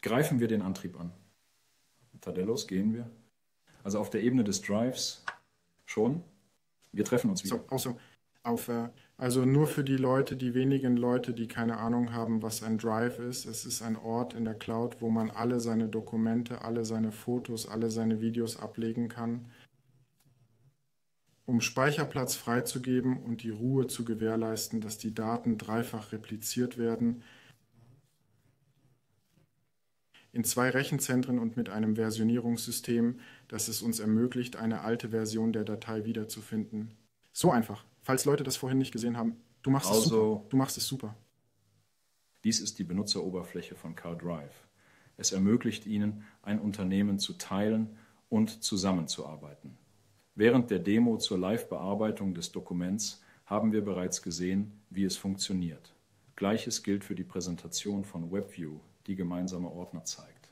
Greifen wir den Antrieb an. Tadellos, gehen wir. Also auf der Ebene des Drives schon. Wir treffen uns wieder. So, auch so auf, äh, also nur für die Leute, die wenigen Leute, die keine Ahnung haben, was ein Drive ist. Es ist ein Ort in der Cloud, wo man alle seine Dokumente, alle seine Fotos, alle seine Videos ablegen kann, um Speicherplatz freizugeben und die Ruhe zu gewährleisten, dass die Daten dreifach repliziert werden in zwei Rechenzentren und mit einem Versionierungssystem, das es uns ermöglicht, eine alte Version der Datei wiederzufinden. So einfach. Falls Leute das vorhin nicht gesehen haben, du machst es Also- super. Du machst es super. Dies ist die Benutzeroberfläche von CarDrive. Es ermöglicht Ihnen, ein Unternehmen zu teilen und zusammenzuarbeiten. Während der Demo zur Live-Bearbeitung des Dokuments haben wir bereits gesehen, wie es funktioniert. Gleiches gilt für die Präsentation von WebView, die gemeinsame Ordner zeigt.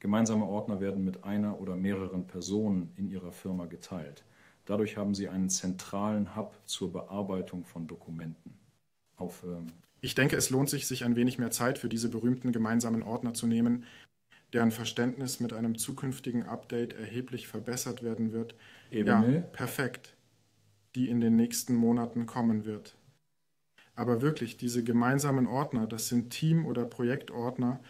Gemeinsame Ordner werden mit einer oder mehreren Personen in Ihrer Firma geteilt. Dadurch haben Sie einen zentralen Hub zur Bearbeitung von Dokumenten. Auf ähm, Ich denke, es lohnt sich, sich ein wenig mehr Zeit für diese berühmten gemeinsamen Ordner zu nehmen, deren Verständnis mit einem zukünftigen Update erheblich verbessert werden wird. Ebene. Ja, perfekt. Die in den nächsten Monaten kommen wird. Aber wirklich, diese gemeinsamen Ordner, das sind Team- oder Projektordner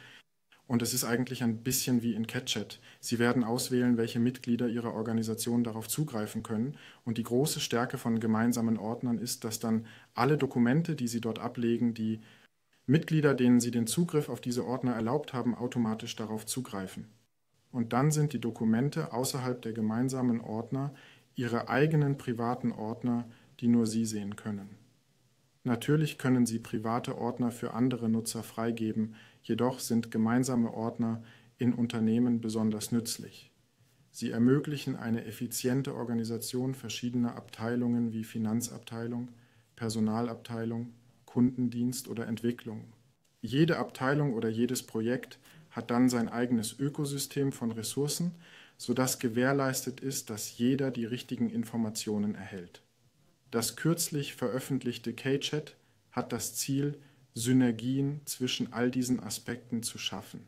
und es ist eigentlich ein bisschen wie in CatChat. Sie werden auswählen, welche Mitglieder ihrer Organisation darauf zugreifen können und die große Stärke von gemeinsamen Ordnern ist, dass dann alle Dokumente, die Sie dort ablegen, die Mitglieder, denen Sie den Zugriff auf diese Ordner erlaubt haben, automatisch darauf zugreifen. Und dann sind die Dokumente außerhalb der gemeinsamen Ordner Ihre eigenen privaten Ordner, die nur Sie sehen können. Natürlich können Sie private Ordner für andere Nutzer freigeben, jedoch sind gemeinsame Ordner in Unternehmen besonders nützlich. Sie ermöglichen eine effiziente Organisation verschiedener Abteilungen wie Finanzabteilung, Personalabteilung, Kundendienst oder Entwicklung. Jede Abteilung oder jedes Projekt hat dann sein eigenes Ökosystem von Ressourcen, sodass gewährleistet ist, dass jeder die richtigen Informationen erhält. Das kürzlich veröffentlichte K-Chat hat das Ziel, Synergien zwischen all diesen Aspekten zu schaffen.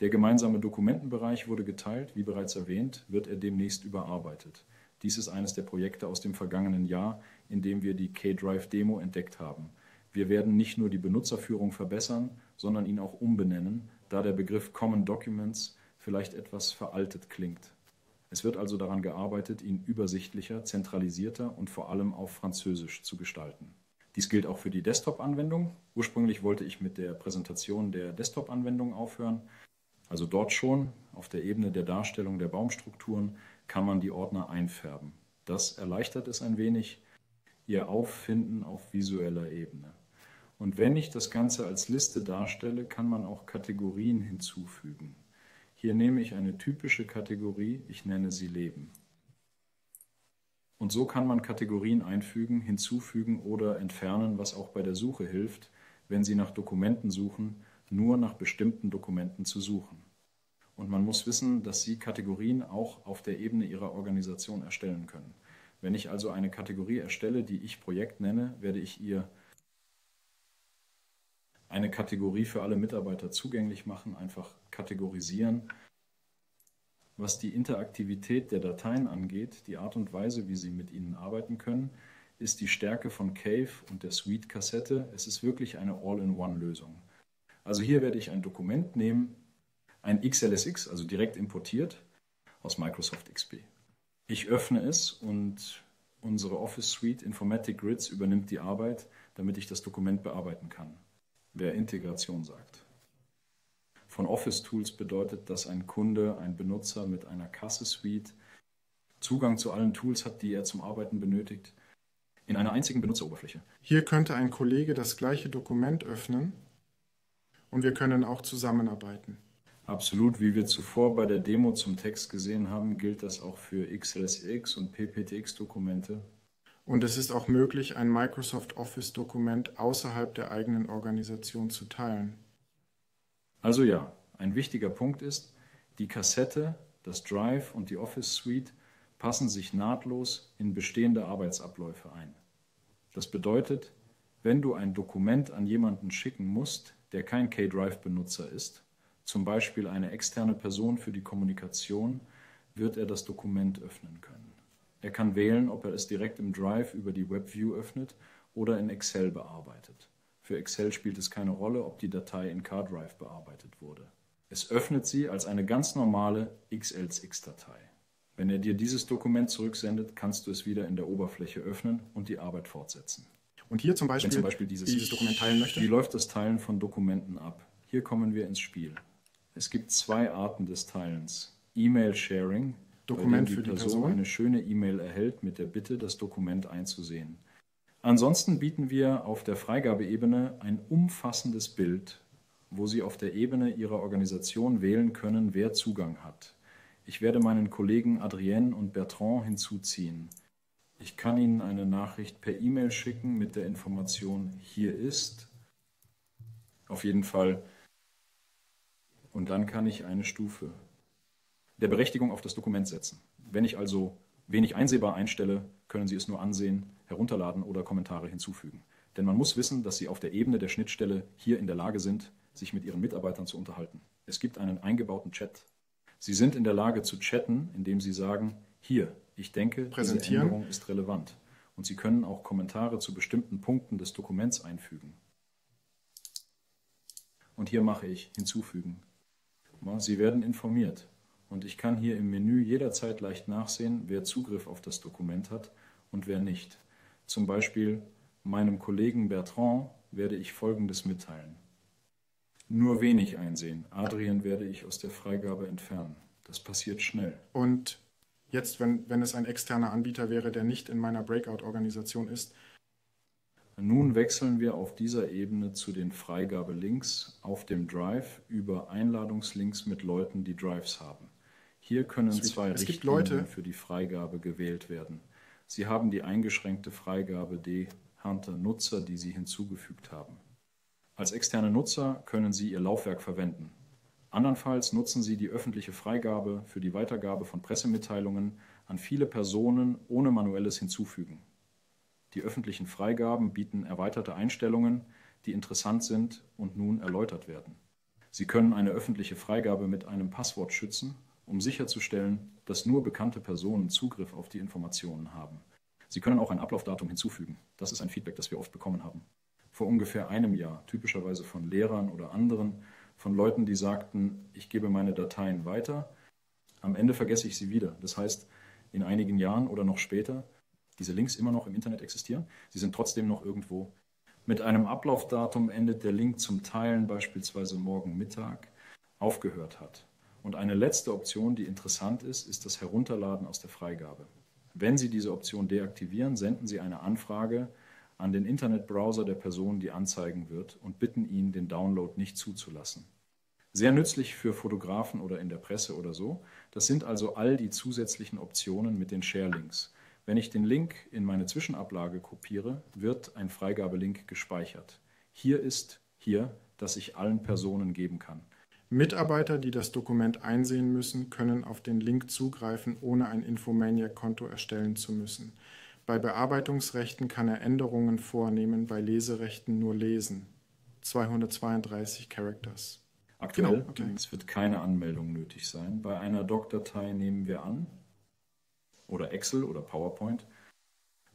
Der gemeinsame Dokumentenbereich wurde geteilt, wie bereits erwähnt, wird er demnächst überarbeitet. Dies ist eines der Projekte aus dem vergangenen Jahr, in dem wir die K-Drive Demo entdeckt haben. Wir werden nicht nur die Benutzerführung verbessern, sondern ihn auch umbenennen, da der Begriff Common Documents vielleicht etwas veraltet klingt. Es wird also daran gearbeitet, ihn übersichtlicher, zentralisierter und vor allem auf Französisch zu gestalten. Dies gilt auch für die Desktop-Anwendung. Ursprünglich wollte ich mit der Präsentation der Desktop-Anwendung aufhören. Also dort schon, auf der Ebene der Darstellung der Baumstrukturen, kann man die Ordner einfärben. Das erleichtert es ein wenig, ihr Auffinden auf visueller Ebene. Und wenn ich das Ganze als Liste darstelle, kann man auch Kategorien hinzufügen. Hier nehme ich eine typische Kategorie, ich nenne sie Leben. Und so kann man Kategorien einfügen, hinzufügen oder entfernen, was auch bei der Suche hilft, wenn Sie nach Dokumenten suchen, nur nach bestimmten Dokumenten zu suchen. Und man muss wissen, dass Sie Kategorien auch auf der Ebene Ihrer Organisation erstellen können. Wenn ich also eine Kategorie erstelle, die ich Projekt nenne, werde ich ihr eine Kategorie für alle Mitarbeiter zugänglich machen, einfach kategorisieren. Was die Interaktivität der Dateien angeht, die Art und Weise, wie Sie mit ihnen arbeiten können, ist die Stärke von Cave und der Suite-Kassette. Es ist wirklich eine All-in-One-Lösung. Also hier werde ich ein Dokument nehmen, ein XLSX, also direkt importiert aus Microsoft XP. Ich öffne es und unsere Office Suite Informatic Grids übernimmt die Arbeit, damit ich das Dokument bearbeiten kann. Wer Integration sagt. Von Office Tools bedeutet, dass ein Kunde, ein Benutzer mit einer Kasse-Suite Zugang zu allen Tools hat, die er zum Arbeiten benötigt, in einer einzigen Benutzeroberfläche. Hier könnte ein Kollege das gleiche Dokument öffnen und wir können auch zusammenarbeiten. Absolut, wie wir zuvor bei der Demo zum Text gesehen haben, gilt das auch für XLSX und PPTX-Dokumente. Und es ist auch möglich, ein Microsoft Office-Dokument außerhalb der eigenen Organisation zu teilen. Also ja, ein wichtiger Punkt ist, die Kassette, das Drive und die Office Suite passen sich nahtlos in bestehende Arbeitsabläufe ein. Das bedeutet, wenn du ein Dokument an jemanden schicken musst, der kein K-Drive-Benutzer ist, zum Beispiel eine externe Person für die Kommunikation, wird er das Dokument öffnen können. Er kann wählen, ob er es direkt im Drive über die WebView öffnet oder in Excel bearbeitet. Für Excel spielt es keine Rolle, ob die Datei in CardDrive bearbeitet wurde. Es öffnet sie als eine ganz normale XLSX-Datei. Wenn er dir dieses Dokument zurücksendet, kannst du es wieder in der Oberfläche öffnen und die Arbeit fortsetzen. Und hier zum Beispiel, Wenn zum Beispiel dieses, dieses Dokument teilen möchte? Wie läuft das Teilen von Dokumenten ab? Hier kommen wir ins Spiel. Es gibt zwei Arten des Teilens. E-Mail-Sharing, Dokument bei dem die für die Person, Person. eine schöne E-Mail erhält mit der Bitte, das Dokument einzusehen. Ansonsten bieten wir auf der Freigabeebene ein umfassendes Bild, wo Sie auf der Ebene Ihrer Organisation wählen können, wer Zugang hat. Ich werde meinen Kollegen Adrienne und Bertrand hinzuziehen. Ich kann Ihnen eine Nachricht per E-Mail schicken mit der Information hier ist. Auf jeden Fall und dann kann ich eine Stufe der Berechtigung auf das Dokument setzen. Wenn ich also wenig einsehbar einstelle, können Sie es nur ansehen, herunterladen oder Kommentare hinzufügen. Denn man muss wissen, dass Sie auf der Ebene der Schnittstelle hier in der Lage sind, sich mit Ihren Mitarbeitern zu unterhalten. Es gibt einen eingebauten Chat. Sie sind in der Lage zu chatten, indem Sie sagen, hier, ich denke, diese. Änderung ist relevant. Und Sie können auch Kommentare zu bestimmten Punkten des Dokuments einfügen. Und hier mache ich hinzufügen. Sie werden informiert. Und ich kann hier im Menü jederzeit leicht nachsehen, wer Zugriff auf das Dokument hat und wer nicht. Zum Beispiel meinem Kollegen Bertrand werde ich Folgendes mitteilen. Nur wenig einsehen. Adrian werde ich aus der Freigabe entfernen. Das passiert schnell. Und jetzt, wenn, wenn es ein externer Anbieter wäre, der nicht in meiner Breakout-Organisation ist, Nun wechseln wir auf dieser Ebene zu den Freigabelinks auf dem Drive über Einladungslinks mit Leuten, die Drives haben. Hier können zwei es Richtlinien Leute- für die Freigabe gewählt werden. Sie haben die eingeschränkte Freigabe D Hunter Nutzer, die Sie hinzugefügt haben. Als externe Nutzer können Sie Ihr Laufwerk verwenden. Andernfalls nutzen Sie die öffentliche Freigabe für die Weitergabe von Pressemitteilungen an viele Personen ohne manuelles Hinzufügen. Die öffentlichen Freigaben bieten erweiterte Einstellungen, die interessant sind und nun erläutert werden. Sie können eine öffentliche Freigabe mit einem Passwort schützen, um sicherzustellen, dass nur bekannte Personen Zugriff auf die Informationen haben. Sie können auch ein Ablaufdatum hinzufügen. Das ist ein Feedback, das wir oft bekommen haben. Vor ungefähr einem Jahr, typischerweise von Lehrern oder anderen, von Leuten, die sagten, ich gebe meine Dateien weiter, am Ende vergesse ich sie wieder. Das heißt, in einigen Jahren oder noch später diese Links immer noch im Internet existieren. Sie sind trotzdem noch irgendwo. Mit einem Ablaufdatum endet der Link zum Teilen beispielsweise morgen Mittag aufgehört hat. Und eine letzte Option, die interessant ist, ist das Herunterladen aus der Freigabe. Wenn Sie diese Option deaktivieren, senden Sie eine Anfrage an den Internetbrowser der Person, die anzeigen wird, und bitten ihn, den Download nicht zuzulassen. Sehr nützlich für Fotografen oder in der Presse oder so. Das sind also all die zusätzlichen Optionen mit den Sharelinks. Wenn ich den Link in meine Zwischenablage kopiere, wird ein Freigabelink gespeichert. Hier ist hier, dass ich allen Personen geben kann. Mitarbeiter, die das Dokument einsehen müssen, können auf den Link zugreifen, ohne ein Infomaniac-Konto erstellen zu müssen. Bei Bearbeitungsrechten kann er Änderungen vornehmen, bei Leserechten nur lesen. 232 Characters. Aktuell genau, okay. es wird keine Anmeldung nötig sein. Bei einer Doc-Datei nehmen wir an, oder Excel oder PowerPoint,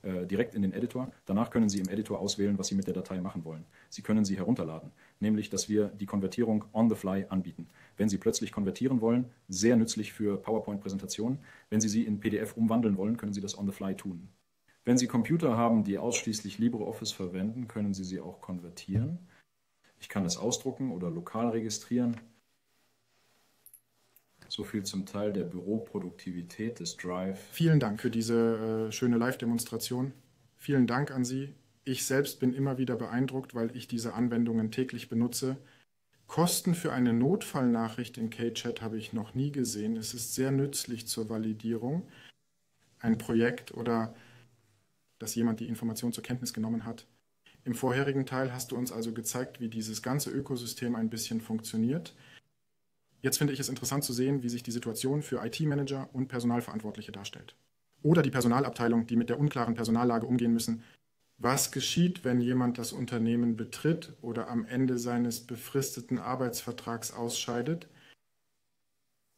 äh, direkt in den Editor. Danach können Sie im Editor auswählen, was Sie mit der Datei machen wollen. Sie können sie herunterladen, nämlich dass wir die Konvertierung on the fly anbieten. Wenn Sie plötzlich konvertieren wollen, sehr nützlich für PowerPoint-Präsentationen. Wenn Sie sie in PDF umwandeln wollen, können Sie das on the fly tun. Wenn Sie Computer haben, die ausschließlich LibreOffice verwenden, können Sie sie auch konvertieren. Ich kann es ausdrucken oder lokal registrieren. So viel zum Teil der Büroproduktivität des Drive. Vielen Dank für diese äh, schöne Live-Demonstration. Vielen Dank an Sie. Ich selbst bin immer wieder beeindruckt, weil ich diese Anwendungen täglich benutze. Kosten für eine Notfallnachricht in KChat habe ich noch nie gesehen. Es ist sehr nützlich zur Validierung. Ein Projekt oder dass jemand die Information zur Kenntnis genommen hat. Im vorherigen Teil hast du uns also gezeigt, wie dieses ganze Ökosystem ein bisschen funktioniert. Jetzt finde ich es interessant zu sehen, wie sich die Situation für IT-Manager und Personalverantwortliche darstellt. Oder die Personalabteilung, die mit der unklaren Personallage umgehen müssen. Was geschieht, wenn jemand das Unternehmen betritt oder am Ende seines befristeten Arbeitsvertrags ausscheidet?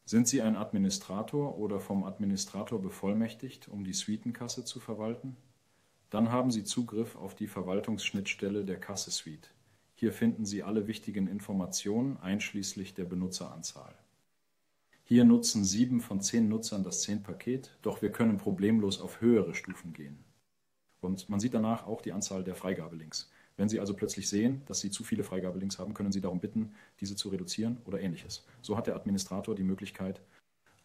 Sind Sie ein Administrator oder vom Administrator bevollmächtigt, um die Suitenkasse zu verwalten? Dann haben Sie Zugriff auf die Verwaltungsschnittstelle der Kasse Suite. Hier finden Sie alle wichtigen Informationen einschließlich der Benutzeranzahl. Hier nutzen sieben von zehn Nutzern das 10-Paket, doch wir können problemlos auf höhere Stufen gehen. Und man sieht danach auch die Anzahl der Freigabelinks. Wenn Sie also plötzlich sehen, dass Sie zu viele Freigabelinks haben, können Sie darum bitten, diese zu reduzieren oder ähnliches. So hat der Administrator die Möglichkeit,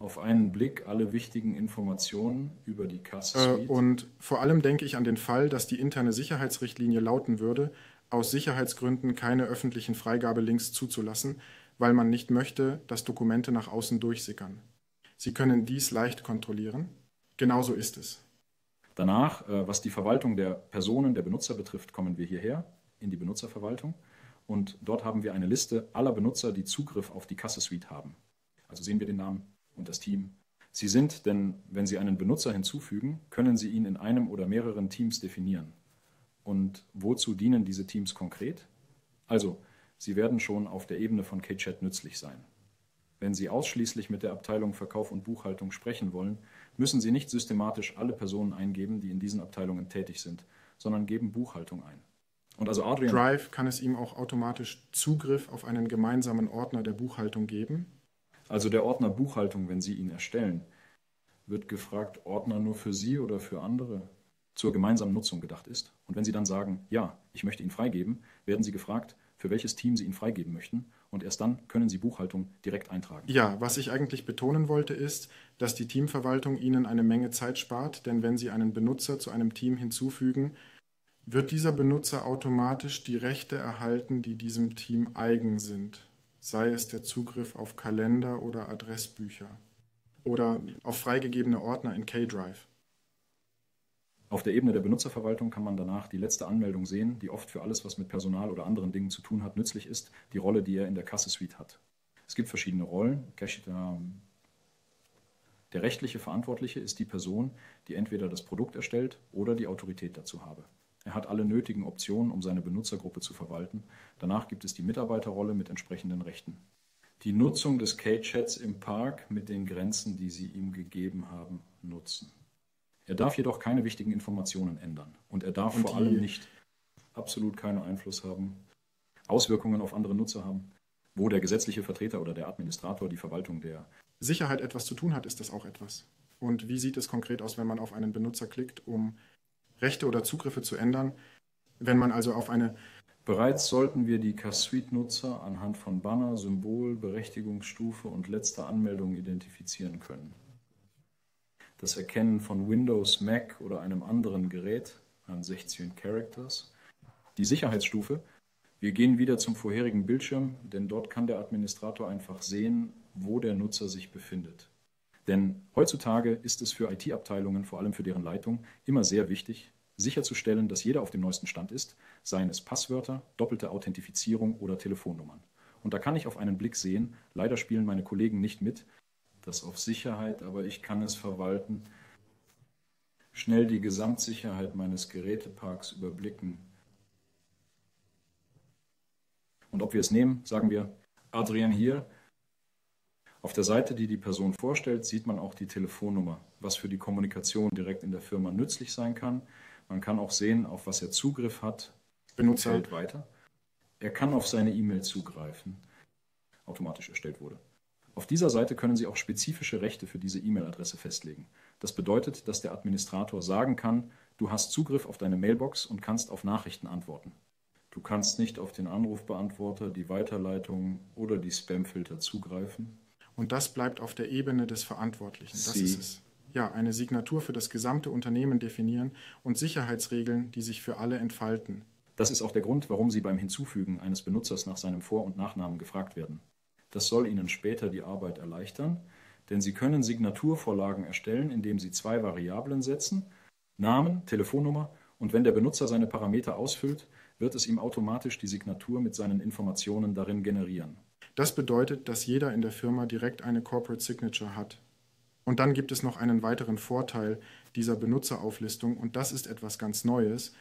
auf einen Blick alle wichtigen Informationen über die Kasse. Äh, und vor allem denke ich an den Fall, dass die interne Sicherheitsrichtlinie lauten würde, aus Sicherheitsgründen keine öffentlichen Freigabelinks zuzulassen, weil man nicht möchte, dass Dokumente nach außen durchsickern. Sie können dies leicht kontrollieren. Genauso ist es. Danach, äh, was die Verwaltung der Personen, der Benutzer betrifft, kommen wir hierher in die Benutzerverwaltung und dort haben wir eine Liste aller Benutzer, die Zugriff auf die Kasse Suite haben. Also sehen wir den Namen und das Team. Sie sind, denn wenn Sie einen Benutzer hinzufügen, können Sie ihn in einem oder mehreren Teams definieren. Und wozu dienen diese Teams konkret? Also, sie werden schon auf der Ebene von KChat nützlich sein. Wenn Sie ausschließlich mit der Abteilung Verkauf und Buchhaltung sprechen wollen, müssen Sie nicht systematisch alle Personen eingeben, die in diesen Abteilungen tätig sind, sondern geben Buchhaltung ein. Und also Adrian Drive kann es ihm auch automatisch Zugriff auf einen gemeinsamen Ordner der Buchhaltung geben, also der Ordner Buchhaltung, wenn Sie ihn erstellen, wird gefragt, Ordner nur für Sie oder für andere zur gemeinsamen Nutzung gedacht ist. Und wenn Sie dann sagen, ja, ich möchte ihn freigeben, werden Sie gefragt, für welches Team Sie ihn freigeben möchten. Und erst dann können Sie Buchhaltung direkt eintragen. Ja, was ich eigentlich betonen wollte, ist, dass die Teamverwaltung Ihnen eine Menge Zeit spart, denn wenn Sie einen Benutzer zu einem Team hinzufügen, wird dieser Benutzer automatisch die Rechte erhalten, die diesem Team eigen sind sei es der Zugriff auf Kalender oder Adressbücher oder auf freigegebene Ordner in K-Drive. Auf der Ebene der Benutzerverwaltung kann man danach die letzte Anmeldung sehen, die oft für alles, was mit Personal oder anderen Dingen zu tun hat, nützlich ist, die Rolle, die er in der Kasse-Suite hat. Es gibt verschiedene Rollen. Der rechtliche Verantwortliche ist die Person, die entweder das Produkt erstellt oder die Autorität dazu habe. Er hat alle nötigen Optionen, um seine Benutzergruppe zu verwalten. Danach gibt es die Mitarbeiterrolle mit entsprechenden Rechten. Die Nutzung des K-Chats im Park mit den Grenzen, die Sie ihm gegeben haben, nutzen. Er darf jedoch keine wichtigen Informationen ändern. Und er darf und vor allem nicht absolut keinen Einfluss haben, Auswirkungen auf andere Nutzer haben, wo der gesetzliche Vertreter oder der Administrator die Verwaltung der Sicherheit etwas zu tun hat, ist das auch etwas. Und wie sieht es konkret aus, wenn man auf einen Benutzer klickt, um Rechte oder Zugriffe zu ändern. Wenn man also auf eine Bereits sollten wir die K-Suite-Nutzer anhand von Banner, Symbol, Berechtigungsstufe und letzter Anmeldung identifizieren können. Das Erkennen von Windows, Mac oder einem anderen Gerät an 16 Characters. Die Sicherheitsstufe. Wir gehen wieder zum vorherigen Bildschirm, denn dort kann der Administrator einfach sehen, wo der Nutzer sich befindet. Denn heutzutage ist es für IT-Abteilungen, vor allem für deren Leitung, immer sehr wichtig, sicherzustellen, dass jeder auf dem neuesten Stand ist, seien es Passwörter, doppelte Authentifizierung oder Telefonnummern. Und da kann ich auf einen Blick sehen, leider spielen meine Kollegen nicht mit, das auf Sicherheit, aber ich kann es verwalten, schnell die Gesamtsicherheit meines Geräteparks überblicken. Und ob wir es nehmen, sagen wir, Adrian hier, auf der Seite, die die Person vorstellt, sieht man auch die Telefonnummer, was für die Kommunikation direkt in der Firma nützlich sein kann. Man kann auch sehen, auf was er Zugriff hat. Benutzer hält weiter. Er kann auf seine E-Mail zugreifen, automatisch erstellt wurde. Auf dieser Seite können Sie auch spezifische Rechte für diese E-Mail-Adresse festlegen. Das bedeutet, dass der Administrator sagen kann, du hast Zugriff auf deine Mailbox und kannst auf Nachrichten antworten. Du kannst nicht auf den Anrufbeantworter, die Weiterleitung oder die Spamfilter zugreifen. Und das bleibt auf der Ebene des Verantwortlichen. Das Sie. ist es. Ja, eine Signatur für das gesamte Unternehmen definieren und Sicherheitsregeln, die sich für alle entfalten. Das ist auch der Grund, warum Sie beim Hinzufügen eines Benutzers nach seinem Vor- und Nachnamen gefragt werden. Das soll Ihnen später die Arbeit erleichtern, denn Sie können Signaturvorlagen erstellen, indem Sie zwei Variablen setzen, Namen, Telefonnummer, und wenn der Benutzer seine Parameter ausfüllt, wird es ihm automatisch die Signatur mit seinen Informationen darin generieren. Das bedeutet, dass jeder in der Firma direkt eine Corporate Signature hat. Und dann gibt es noch einen weiteren Vorteil dieser Benutzerauflistung und das ist etwas ganz Neues.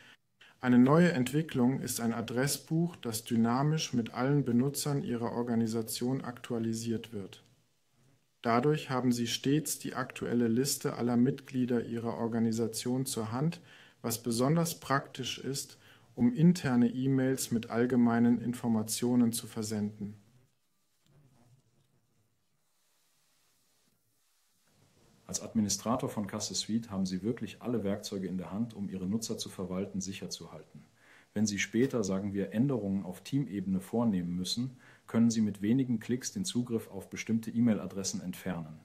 Eine neue Entwicklung ist ein Adressbuch, das dynamisch mit allen Benutzern Ihrer Organisation aktualisiert wird. Dadurch haben Sie stets die aktuelle Liste aller Mitglieder Ihrer Organisation zur Hand, was besonders praktisch ist, um interne E-Mails mit allgemeinen Informationen zu versenden. Als Administrator von Casse Suite haben Sie wirklich alle Werkzeuge in der Hand, um Ihre Nutzer zu verwalten, sicher zu halten. Wenn Sie später, sagen wir, Änderungen auf Teamebene vornehmen müssen, können Sie mit wenigen Klicks den Zugriff auf bestimmte E-Mail-Adressen entfernen.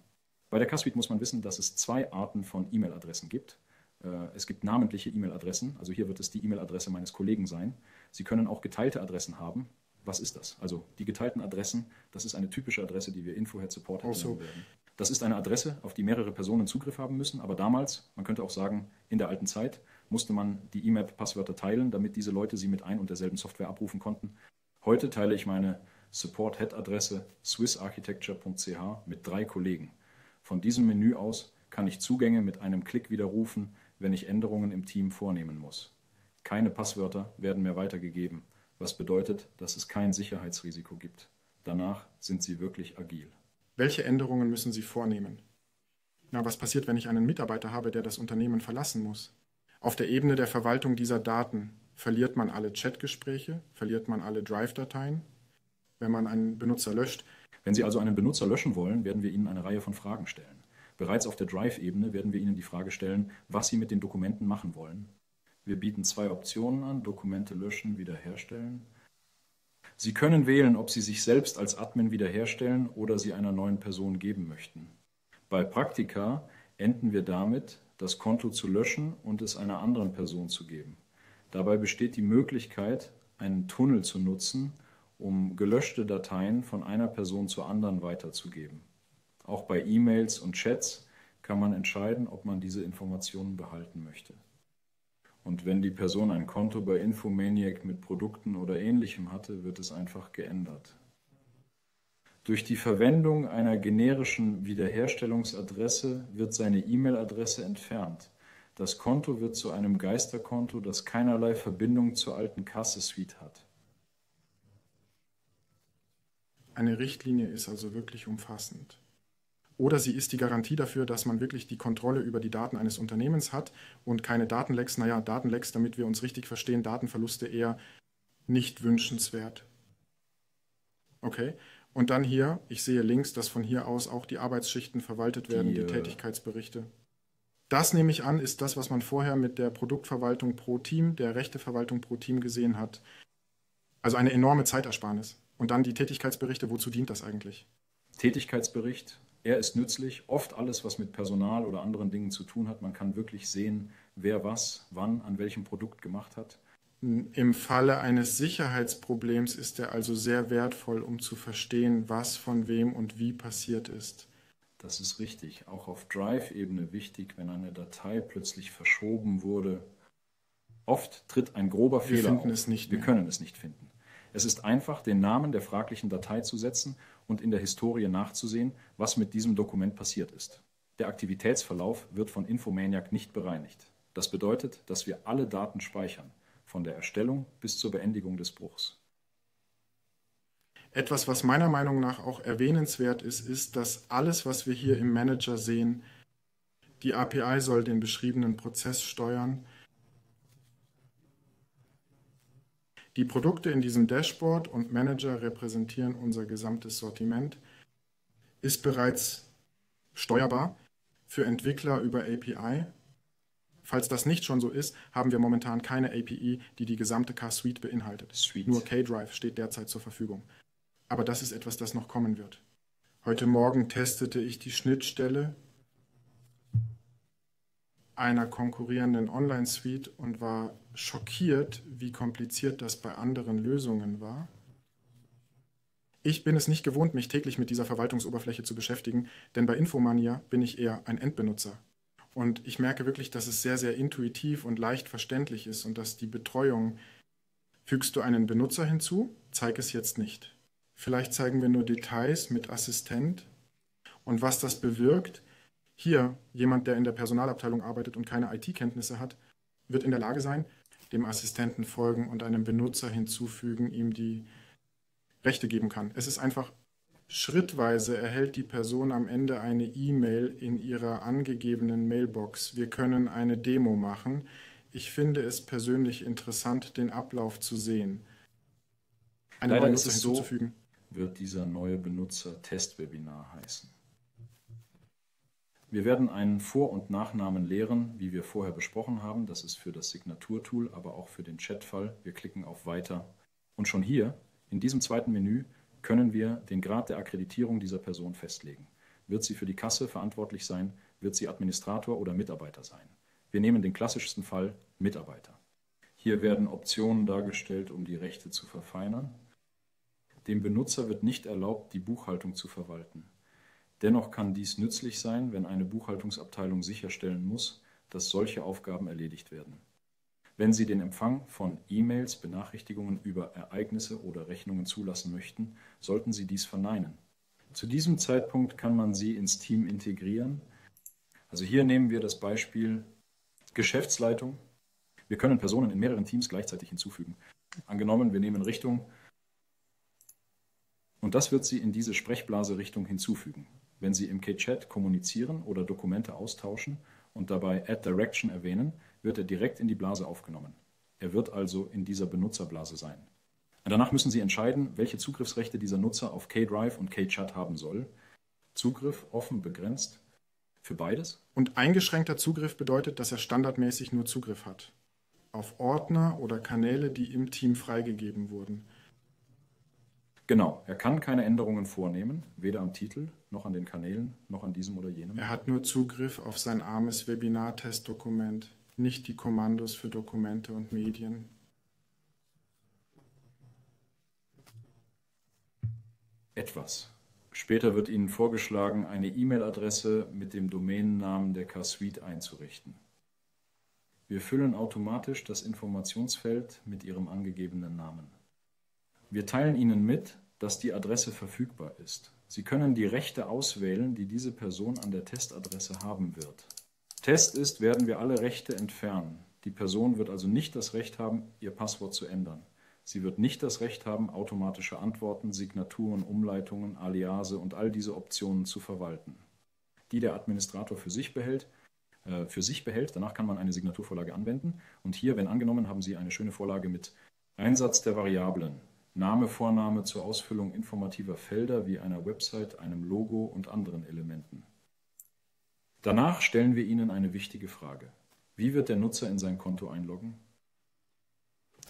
Bei der Casse Suite muss man wissen, dass es zwei Arten von E-Mail-Adressen gibt. Äh, es gibt namentliche E-Mail-Adressen, also hier wird es die E-Mail-Adresse meines Kollegen sein. Sie können auch geteilte Adressen haben. Was ist das? Also die geteilten Adressen, das ist eine typische Adresse, die wir Infohead Support also, werden. Das ist eine Adresse, auf die mehrere Personen Zugriff haben müssen, aber damals, man könnte auch sagen, in der alten Zeit, musste man die E-Mail-Passwörter teilen, damit diese Leute sie mit ein und derselben Software abrufen konnten. Heute teile ich meine Support-Head-Adresse swissarchitecture.ch mit drei Kollegen. Von diesem Menü aus kann ich Zugänge mit einem Klick widerrufen, wenn ich Änderungen im Team vornehmen muss. Keine Passwörter werden mehr weitergegeben, was bedeutet, dass es kein Sicherheitsrisiko gibt. Danach sind sie wirklich agil. Welche Änderungen müssen Sie vornehmen? Na, was passiert, wenn ich einen Mitarbeiter habe, der das Unternehmen verlassen muss? Auf der Ebene der Verwaltung dieser Daten verliert man alle Chatgespräche, verliert man alle Drive-Dateien, wenn man einen Benutzer löscht. Wenn Sie also einen Benutzer löschen wollen, werden wir Ihnen eine Reihe von Fragen stellen. Bereits auf der Drive-Ebene werden wir Ihnen die Frage stellen, was Sie mit den Dokumenten machen wollen. Wir bieten zwei Optionen an, Dokumente löschen, wiederherstellen Sie können wählen, ob Sie sich selbst als Admin wiederherstellen oder sie einer neuen Person geben möchten. Bei Praktika enden wir damit, das Konto zu löschen und es einer anderen Person zu geben. Dabei besteht die Möglichkeit, einen Tunnel zu nutzen, um gelöschte Dateien von einer Person zur anderen weiterzugeben. Auch bei E-Mails und Chats kann man entscheiden, ob man diese Informationen behalten möchte. Und wenn die Person ein Konto bei Infomaniac mit Produkten oder ähnlichem hatte, wird es einfach geändert. Durch die Verwendung einer generischen Wiederherstellungsadresse wird seine E-Mail-Adresse entfernt. Das Konto wird zu einem Geisterkonto, das keinerlei Verbindung zur alten Kasse-Suite hat. Eine Richtlinie ist also wirklich umfassend. Oder sie ist die Garantie dafür, dass man wirklich die Kontrolle über die Daten eines Unternehmens hat und keine Datenlecks. Naja, Datenlecks, damit wir uns richtig verstehen, Datenverluste eher nicht wünschenswert. Okay. Und dann hier, ich sehe links, dass von hier aus auch die Arbeitsschichten verwaltet werden, die, die Tätigkeitsberichte. Das nehme ich an, ist das, was man vorher mit der Produktverwaltung pro Team, der Rechteverwaltung pro Team gesehen hat. Also eine enorme Zeitersparnis. Und dann die Tätigkeitsberichte, wozu dient das eigentlich? Tätigkeitsbericht er ist nützlich. Oft alles, was mit Personal oder anderen Dingen zu tun hat. Man kann wirklich sehen, wer was, wann, an welchem Produkt gemacht hat. Im Falle eines Sicherheitsproblems ist er also sehr wertvoll, um zu verstehen, was von wem und wie passiert ist. Das ist richtig. Auch auf Drive-Ebene wichtig, wenn eine Datei plötzlich verschoben wurde. Oft tritt ein grober Wir Fehler finden auf. es nicht Wir mehr. können es nicht finden. Es ist einfach, den Namen der fraglichen Datei zu setzen und in der Historie nachzusehen, was mit diesem Dokument passiert ist. Der Aktivitätsverlauf wird von Infomaniac nicht bereinigt. Das bedeutet, dass wir alle Daten speichern, von der Erstellung bis zur Beendigung des Bruchs. Etwas, was meiner Meinung nach auch erwähnenswert ist, ist, dass alles, was wir hier im Manager sehen, die API soll den beschriebenen Prozess steuern. Die Produkte in diesem Dashboard und Manager repräsentieren unser gesamtes Sortiment, ist bereits steuerbar für Entwickler über API. Falls das nicht schon so ist, haben wir momentan keine API, die die gesamte Car-Suite beinhaltet. Suite. Nur K-Drive steht derzeit zur Verfügung. Aber das ist etwas, das noch kommen wird. Heute Morgen testete ich die Schnittstelle einer konkurrierenden Online-Suite und war schockiert, wie kompliziert das bei anderen Lösungen war. Ich bin es nicht gewohnt, mich täglich mit dieser Verwaltungsoberfläche zu beschäftigen, denn bei Infomania bin ich eher ein Endbenutzer. Und ich merke wirklich, dass es sehr, sehr intuitiv und leicht verständlich ist und dass die Betreuung, fügst du einen Benutzer hinzu, zeig es jetzt nicht. Vielleicht zeigen wir nur Details mit Assistent und was das bewirkt. Hier, jemand, der in der Personalabteilung arbeitet und keine IT-Kenntnisse hat, wird in der Lage sein, dem Assistenten folgen und einem Benutzer hinzufügen, ihm die Rechte geben kann. Es ist einfach schrittweise erhält die Person am Ende eine E-Mail in ihrer angegebenen Mailbox. Wir können eine Demo machen. Ich finde es persönlich interessant, den Ablauf zu sehen. Eine Leider neue ist es so, hinzuzufügen. wird dieser neue Benutzer Testwebinar heißen. Wir werden einen Vor- und Nachnamen lehren, wie wir vorher besprochen haben. Das ist für das Signaturtool, aber auch für den Chatfall. Wir klicken auf Weiter. Und schon hier, in diesem zweiten Menü, können wir den Grad der Akkreditierung dieser Person festlegen. Wird sie für die Kasse verantwortlich sein? Wird sie Administrator oder Mitarbeiter sein? Wir nehmen den klassischsten Fall Mitarbeiter. Hier werden Optionen dargestellt, um die Rechte zu verfeinern. Dem Benutzer wird nicht erlaubt, die Buchhaltung zu verwalten. Dennoch kann dies nützlich sein, wenn eine Buchhaltungsabteilung sicherstellen muss, dass solche Aufgaben erledigt werden. Wenn Sie den Empfang von E-Mails, Benachrichtigungen über Ereignisse oder Rechnungen zulassen möchten, sollten Sie dies verneinen. Zu diesem Zeitpunkt kann man sie ins Team integrieren. Also hier nehmen wir das Beispiel Geschäftsleitung. Wir können Personen in mehreren Teams gleichzeitig hinzufügen. Angenommen, wir nehmen Richtung und das wird sie in diese Sprechblase-Richtung hinzufügen. Wenn Sie im K-Chat kommunizieren oder Dokumente austauschen und dabei Add Direction erwähnen, wird er direkt in die Blase aufgenommen. Er wird also in dieser Benutzerblase sein. Danach müssen Sie entscheiden, welche Zugriffsrechte dieser Nutzer auf K-Drive und K-Chat haben soll. Zugriff offen begrenzt für beides. Und eingeschränkter Zugriff bedeutet, dass er standardmäßig nur Zugriff hat. Auf Ordner oder Kanäle, die im Team freigegeben wurden. Genau, er kann keine Änderungen vornehmen, weder am Titel, noch an den Kanälen, noch an diesem oder jenem. Er hat nur Zugriff auf sein armes Webinar-Testdokument, nicht die Kommandos für Dokumente und Medien. Etwas. Später wird Ihnen vorgeschlagen, eine E-Mail-Adresse mit dem Domainnamen der K-Suite einzurichten. Wir füllen automatisch das Informationsfeld mit Ihrem angegebenen Namen. Wir teilen Ihnen mit, dass die Adresse verfügbar ist. Sie können die Rechte auswählen, die diese Person an der Testadresse haben wird. Test ist, werden wir alle Rechte entfernen. Die Person wird also nicht das Recht haben, ihr Passwort zu ändern. Sie wird nicht das Recht haben, automatische Antworten, Signaturen, Umleitungen, Aliase und all diese Optionen zu verwalten. Die der Administrator für sich behält, äh, für sich behält. Danach kann man eine Signaturvorlage anwenden. Und hier, wenn angenommen, haben Sie eine schöne Vorlage mit Einsatz der Variablen. Name, Vorname zur Ausfüllung informativer Felder wie einer Website, einem Logo und anderen Elementen. Danach stellen wir Ihnen eine wichtige Frage. Wie wird der Nutzer in sein Konto einloggen?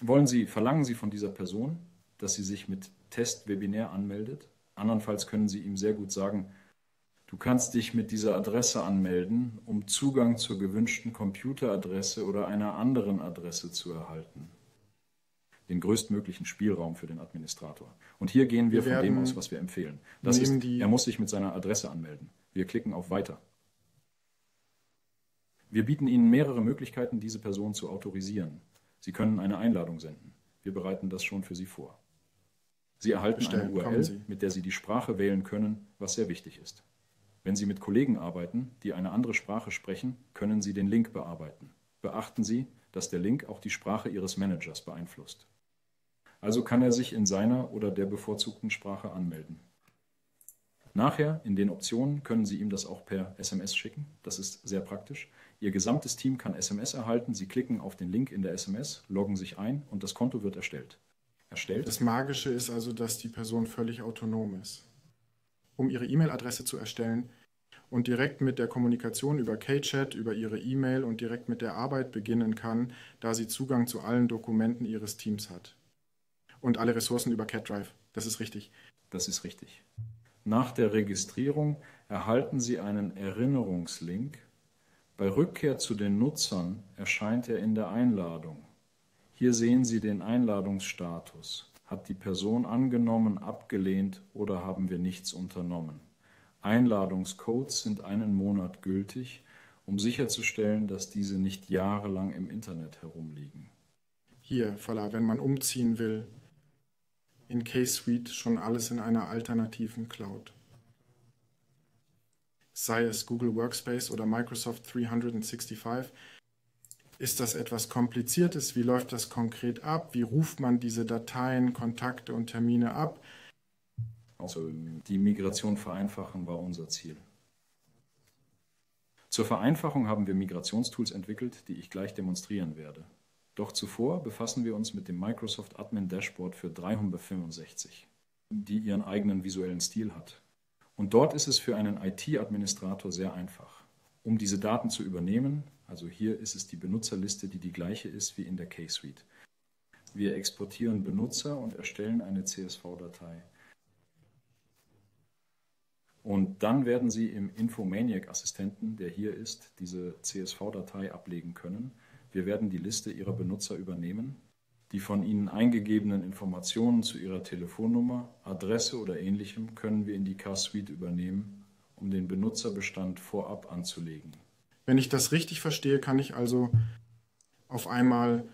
Wollen Sie, verlangen Sie von dieser Person, dass sie sich mit Test Webinar anmeldet? Andernfalls können Sie ihm sehr gut sagen, du kannst dich mit dieser Adresse anmelden, um Zugang zur gewünschten Computeradresse oder einer anderen Adresse zu erhalten. Den größtmöglichen Spielraum für den Administrator. Und hier gehen wir, Wir von dem aus, was wir empfehlen. Das ist, er muss sich mit seiner Adresse anmelden. Wir klicken auf Weiter. Wir bieten Ihnen mehrere Möglichkeiten, diese Person zu autorisieren. Sie können eine Einladung senden. Wir bereiten das schon für Sie vor. Sie erhalten Bestellen, eine URL, mit der Sie die Sprache wählen können, was sehr wichtig ist. Wenn Sie mit Kollegen arbeiten, die eine andere Sprache sprechen, können Sie den Link bearbeiten. Beachten Sie, dass der Link auch die Sprache Ihres Managers beeinflusst. Also kann er sich in seiner oder der bevorzugten Sprache anmelden. Nachher in den Optionen können Sie ihm das auch per SMS schicken. Das ist sehr praktisch. Ihr gesamtes Team kann SMS erhalten. Sie klicken auf den Link in der SMS, loggen sich ein und das Konto wird erstellt. Erstellt? Das Magische ist also, dass die Person völlig autonom ist. Um ihre E-Mail-Adresse zu erstellen und direkt mit der Kommunikation über K-Chat, über ihre E-Mail und direkt mit der Arbeit beginnen kann, da sie Zugang zu allen Dokumenten ihres Teams hat. Und alle Ressourcen über CatDrive. Das ist richtig. Das ist richtig. Nach der Registrierung erhalten Sie einen Erinnerungslink. Bei Rückkehr zu den Nutzern erscheint er in der Einladung. Hier sehen Sie den Einladungsstatus. Hat die Person angenommen, abgelehnt oder haben wir nichts unternommen? Einladungscodes sind einen Monat gültig, um sicherzustellen, dass diese nicht jahrelang im Internet herumliegen. Hier, Fala, wenn man umziehen will, in K-Suite schon alles in einer alternativen Cloud. Sei es Google Workspace oder Microsoft 365, ist das etwas Kompliziertes? Wie läuft das konkret ab? Wie ruft man diese Dateien, Kontakte und Termine ab? Also die Migration vereinfachen war unser Ziel. Zur Vereinfachung haben wir Migrationstools entwickelt, die ich gleich demonstrieren werde. Doch zuvor befassen wir uns mit dem Microsoft Admin Dashboard für 365, die ihren eigenen visuellen Stil hat. Und dort ist es für einen IT-Administrator sehr einfach. Um diese Daten zu übernehmen, also hier ist es die Benutzerliste, die die gleiche ist wie in der K-Suite. Wir exportieren Benutzer und erstellen eine CSV-Datei. Und dann werden Sie im Infomaniac-Assistenten, der hier ist, diese CSV-Datei ablegen können. Wir werden die Liste Ihrer Benutzer übernehmen. Die von Ihnen eingegebenen Informationen zu Ihrer Telefonnummer, Adresse oder ähnlichem können wir in die K-Suite übernehmen, um den Benutzerbestand vorab anzulegen. Wenn ich das richtig verstehe, kann ich also auf einmal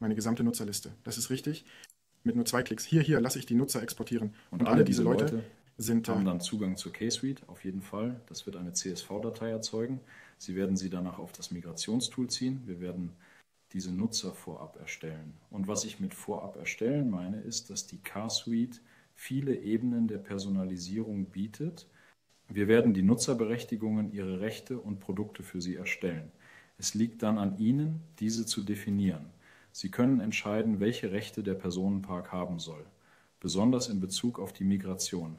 meine gesamte Nutzerliste. Das ist richtig. Mit nur zwei Klicks. Hier, hier lasse ich die Nutzer exportieren. Und, alle diese Leute, sind haben da. dann Zugang zur K-Suite, auf jeden Fall. Das wird eine CSV-Datei erzeugen. Sie werden sie danach auf das Migrationstool ziehen. Wir werden diese Nutzer vorab erstellen. Und was ich mit vorab erstellen meine, ist, dass die K-Suite viele Ebenen der Personalisierung bietet. Wir werden die Nutzerberechtigungen, ihre Rechte und Produkte für sie erstellen. Es liegt dann an Ihnen, diese zu definieren. Sie können entscheiden, welche Rechte der Personenpark haben soll, besonders in Bezug auf die Migration.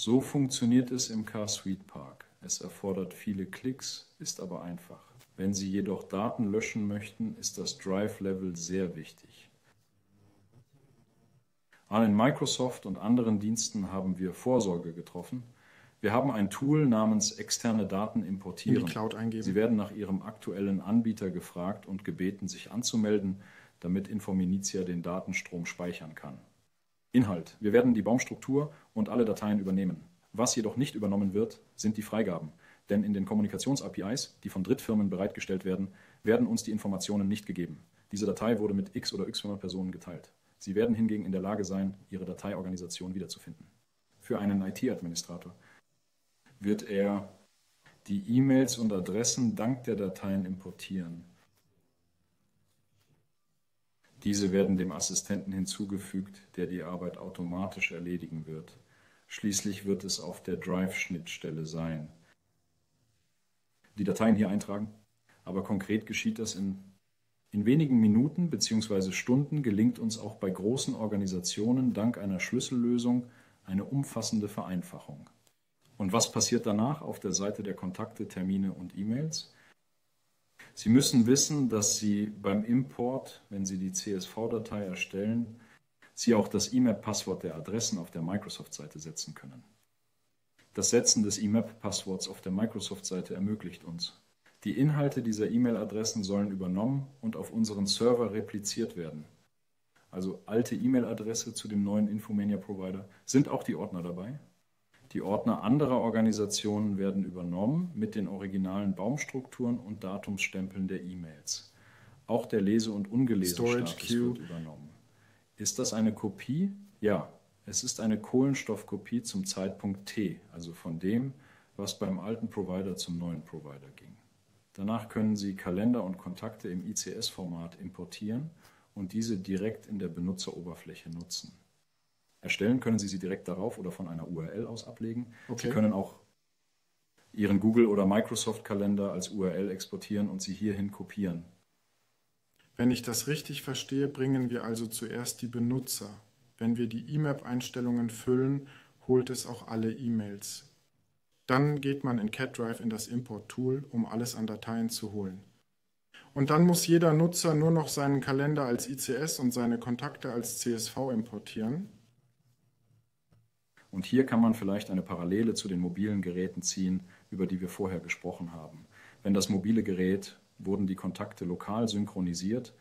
So funktioniert es im Car-Suite Park. Es erfordert viele Klicks, ist aber einfach. Wenn Sie jedoch Daten löschen möchten, ist das Drive-Level sehr wichtig. An den Microsoft und anderen Diensten haben wir Vorsorge getroffen. Wir haben ein Tool namens externe Daten in die importieren. Cloud eingeben. Sie werden nach Ihrem aktuellen Anbieter gefragt und gebeten, sich anzumelden, damit Infominitia den Datenstrom speichern kann. Inhalt. Wir werden die Baumstruktur und alle Dateien übernehmen. Was jedoch nicht übernommen wird, sind die Freigaben. Denn in den Kommunikations-APIs, die von Drittfirmen bereitgestellt werden, werden uns die Informationen nicht gegeben. Diese Datei wurde mit x oder y Personen geteilt. Sie werden hingegen in der Lage sein, Ihre Dateiorganisation wiederzufinden. Für einen IT-Administrator wird er die E-Mails und Adressen dank der Dateien importieren. Diese werden dem Assistenten hinzugefügt, der die Arbeit automatisch erledigen wird. Schließlich wird es auf der Drive-Schnittstelle sein. Die Dateien hier eintragen, aber konkret geschieht das in, in wenigen Minuten bzw. Stunden, gelingt uns auch bei großen Organisationen dank einer Schlüssellösung eine umfassende Vereinfachung. Und was passiert danach auf der Seite der Kontakte, Termine und E-Mails? Sie müssen wissen, dass Sie beim Import, wenn Sie die CSV-Datei erstellen, Sie auch das IMAP-Passwort der Adressen auf der Microsoft-Seite setzen können. Das Setzen des IMAP-Passworts auf der Microsoft-Seite ermöglicht uns. Die Inhalte dieser E-Mail-Adressen sollen übernommen und auf unseren Server repliziert werden. Also alte E-Mail-Adresse zu dem neuen Infomania-Provider. Sind auch die Ordner dabei? Die Ordner anderer Organisationen werden übernommen mit den originalen Baumstrukturen und Datumsstempeln der E-Mails. Auch der Lese- und Ungelesen-Status wird übernommen. Ist das eine Kopie? Ja, es ist eine Kohlenstoffkopie zum Zeitpunkt T, also von dem, was beim alten Provider zum neuen Provider ging. Danach können Sie Kalender und Kontakte im ICS-Format importieren und diese direkt in der Benutzeroberfläche nutzen. Erstellen können Sie sie direkt darauf oder von einer URL aus ablegen. Okay. Sie können auch Ihren Google- oder Microsoft-Kalender als URL exportieren und sie hierhin kopieren. Wenn ich das richtig verstehe, bringen wir also zuerst die Benutzer. Wenn wir die IMAP-Einstellungen füllen, holt es auch alle E-Mails. Dann geht man in CatDrive in das Import-Tool, um alles an Dateien zu holen. Und dann muss jeder Nutzer nur noch seinen Kalender als ICS und seine Kontakte als CSV importieren. Und hier kann man vielleicht eine Parallele zu den mobilen Geräten ziehen, über die wir vorher gesprochen haben. Wenn das mobile Gerät wurden die Kontakte lokal synchronisiert.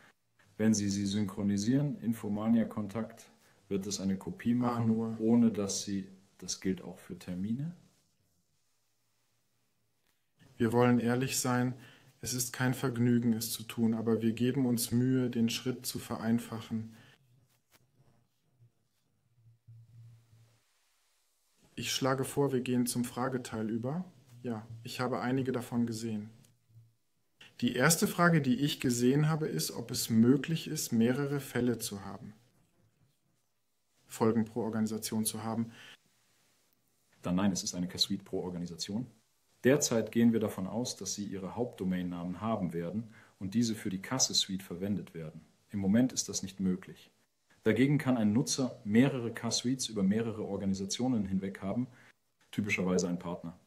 Wenn Sie sie synchronisieren, Infomania-Kontakt, wird es eine Kopie machen, ah, ohne dass Sie, das gilt auch für Termine. Wir wollen ehrlich sein, es ist kein Vergnügen, es zu tun, aber wir geben uns Mühe, den Schritt zu vereinfachen. Ich schlage vor, wir gehen zum Frageteil über. Ja, ich habe einige davon gesehen. Die erste Frage, die ich gesehen habe, ist, ob es möglich ist, mehrere Fälle zu haben. Folgen pro Organisation zu haben. Dann nein, es ist eine K-Suite pro Organisation. Derzeit gehen wir davon aus, dass Sie Ihre Hauptdomainnamen haben werden und diese für die Kasse-Suite verwendet werden. Im Moment ist das nicht möglich. Dagegen kann ein Nutzer mehrere K-Suites über mehrere Organisationen hinweg haben, typischerweise ein Partner.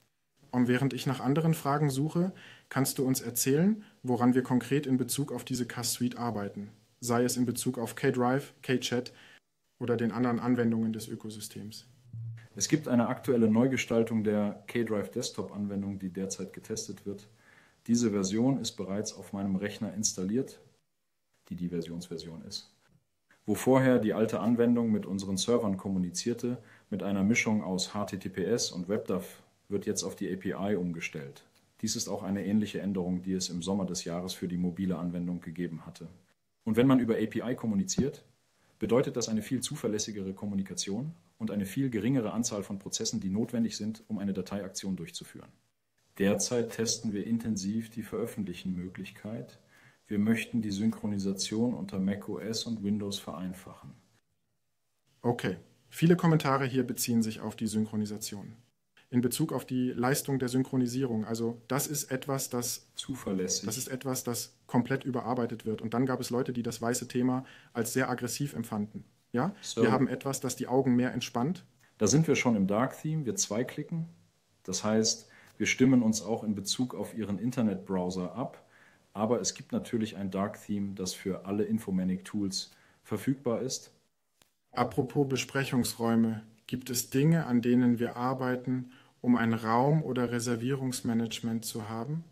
Und während ich nach anderen Fragen suche, kannst du uns erzählen, woran wir konkret in Bezug auf diese K-Suite arbeiten, sei es in Bezug auf K-Drive, K-Chat oder den anderen Anwendungen des Ökosystems. Es gibt eine aktuelle Neugestaltung der K-Drive Desktop-Anwendung, die derzeit getestet wird. Diese Version ist bereits auf meinem Rechner installiert, die die Versionsversion ist. Wo vorher die alte Anwendung mit unseren Servern kommunizierte, mit einer Mischung aus HTTPS und WebDAV, wird jetzt auf die API umgestellt. Dies ist auch eine ähnliche Änderung, die es im Sommer des Jahres für die mobile Anwendung gegeben hatte. Und wenn man über API kommuniziert, bedeutet das eine viel zuverlässigere Kommunikation und eine viel geringere Anzahl von Prozessen, die notwendig sind, um eine Dateiaktion durchzuführen. Derzeit testen wir intensiv die Veröffentlichen-Möglichkeit, wir möchten die Synchronisation unter macOS und Windows vereinfachen. Okay, viele Kommentare hier beziehen sich auf die Synchronisation. In Bezug auf die Leistung der Synchronisierung, also das ist etwas, das zuverlässig. Das ist etwas, das komplett überarbeitet wird. Und dann gab es Leute, die das weiße Thema als sehr aggressiv empfanden. Ja, so. wir haben etwas, das die Augen mehr entspannt. Da sind wir schon im Dark Theme. Wir zweiklicken. Das heißt, wir stimmen uns auch in Bezug auf Ihren Internetbrowser ab aber es gibt natürlich ein Dark Theme, das für alle Infomanic Tools verfügbar ist. Apropos Besprechungsräume, gibt es Dinge, an denen wir arbeiten, um ein Raum- oder Reservierungsmanagement zu haben?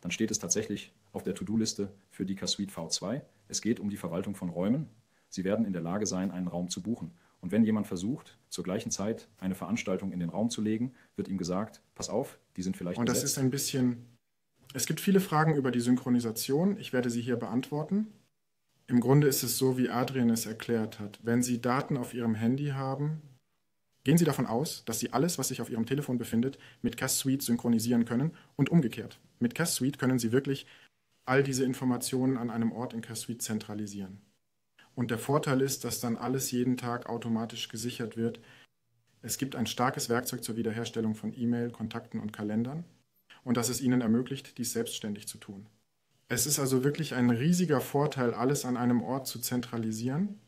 Dann steht es tatsächlich auf der To-Do-Liste für die K-Suite V2. Es geht um die Verwaltung von Räumen. Sie werden in der Lage sein, einen Raum zu buchen. Und wenn jemand versucht, zur gleichen Zeit eine Veranstaltung in den Raum zu legen, wird ihm gesagt, pass auf, die sind vielleicht. Und das besetzt. ist ein bisschen es gibt viele Fragen über die Synchronisation. Ich werde sie hier beantworten. Im Grunde ist es so, wie Adrian es erklärt hat. Wenn Sie Daten auf Ihrem Handy haben, gehen Sie davon aus, dass Sie alles, was sich auf Ihrem Telefon befindet, mit Cast Suite synchronisieren können und umgekehrt. Mit Cast Suite können Sie wirklich all diese Informationen an einem Ort in Cast Suite zentralisieren. Und der Vorteil ist, dass dann alles jeden Tag automatisch gesichert wird. Es gibt ein starkes Werkzeug zur Wiederherstellung von E-Mail, Kontakten und Kalendern und dass es ihnen ermöglicht, dies selbstständig zu tun. Es ist also wirklich ein riesiger Vorteil, alles an einem Ort zu zentralisieren.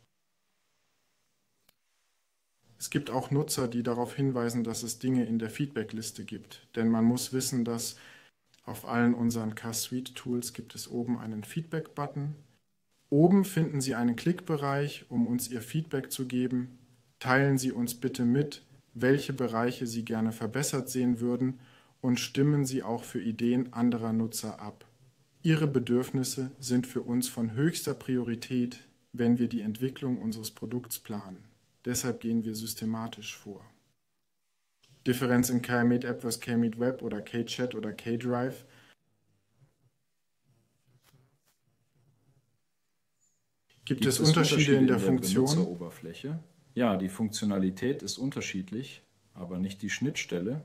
Es gibt auch Nutzer, die darauf hinweisen, dass es Dinge in der Feedbackliste gibt. Denn man muss wissen, dass auf allen unseren K-Suite-Tools gibt es oben einen Feedback-Button. Oben finden Sie einen Klickbereich, um uns Ihr Feedback zu geben. Teilen Sie uns bitte mit, welche Bereiche Sie gerne verbessert sehen würden und stimmen Sie auch für Ideen anderer Nutzer ab. Ihre Bedürfnisse sind für uns von höchster Priorität, wenn wir die Entwicklung unseres Produkts planen. Deshalb gehen wir systematisch vor. Differenz in KMeet App versus KMeet Web oder KChat oder KDrive. Gibt, Gibt es, Unterschiede, Unterschiede in der, in der Funktion? Benutzeroberfläche? Ja, die Funktionalität ist unterschiedlich, aber nicht die Schnittstelle.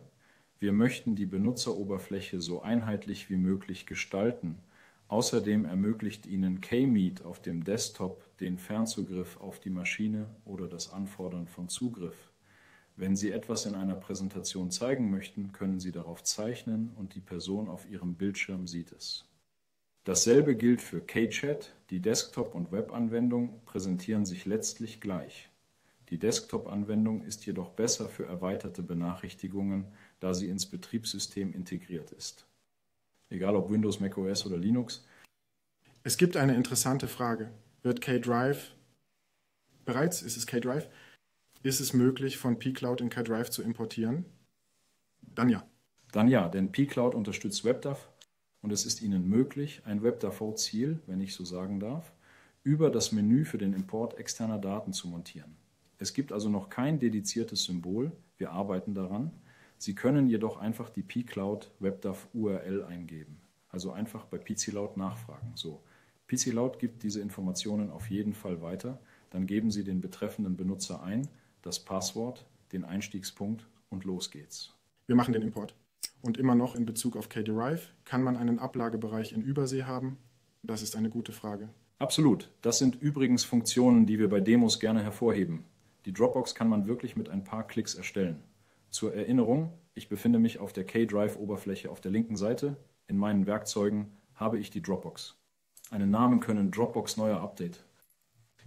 Wir möchten die Benutzeroberfläche so einheitlich wie möglich gestalten. Außerdem ermöglicht Ihnen KMeet auf dem Desktop den Fernzugriff auf die Maschine oder das Anfordern von Zugriff. Wenn Sie etwas in einer Präsentation zeigen möchten, können Sie darauf zeichnen und die Person auf Ihrem Bildschirm sieht es. Dasselbe gilt für KChat. Die Desktop- und Webanwendung präsentieren sich letztlich gleich. Die Desktop-Anwendung ist jedoch besser für erweiterte Benachrichtigungen, da sie ins Betriebssystem integriert ist. Egal ob Windows, macOS oder Linux. Es gibt eine interessante Frage. Wird K-Drive, bereits ist es K-Drive, ist es möglich, von pCloud in K-Drive zu importieren? Dann ja. Dann ja, denn pCloud unterstützt WebDAV und es ist Ihnen möglich, ein WebDAV-Ziel, wenn ich so sagen darf, über das Menü für den Import externer Daten zu montieren. Es gibt also noch kein dediziertes Symbol, wir arbeiten daran. Sie können jedoch einfach die pCloud WebDAV URL eingeben. Also einfach bei PCLoud nachfragen. So, PCLoud gibt diese Informationen auf jeden Fall weiter. Dann geben Sie den betreffenden Benutzer ein, das Passwort, den Einstiegspunkt und los geht's. Wir machen den Import. Und immer noch in Bezug auf KDerive, kann man einen Ablagebereich in Übersee haben? Das ist eine gute Frage. Absolut. Das sind übrigens Funktionen, die wir bei Demos gerne hervorheben. Die Dropbox kann man wirklich mit ein paar Klicks erstellen. Zur Erinnerung, ich befinde mich auf der K-Drive-Oberfläche auf der linken Seite. In meinen Werkzeugen habe ich die Dropbox. Einen Namen können Dropbox neuer Update.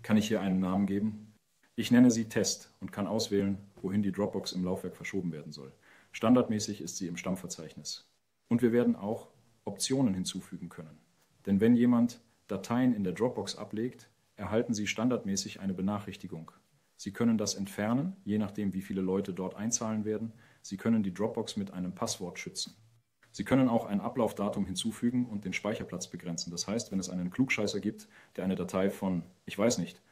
Kann ich hier einen Namen geben? Ich nenne sie Test und kann auswählen, wohin die Dropbox im Laufwerk verschoben werden soll. Standardmäßig ist sie im Stammverzeichnis. Und wir werden auch Optionen hinzufügen können. Denn wenn jemand Dateien in der Dropbox ablegt, erhalten Sie standardmäßig eine Benachrichtigung. Sie können das entfernen, je nachdem, wie viele Leute dort einzahlen werden. Sie können die Dropbox mit einem Passwort schützen. Sie können auch ein Ablaufdatum hinzufügen und den Speicherplatz begrenzen. Das heißt, wenn es einen Klugscheißer gibt, der eine Datei von, ich weiß nicht,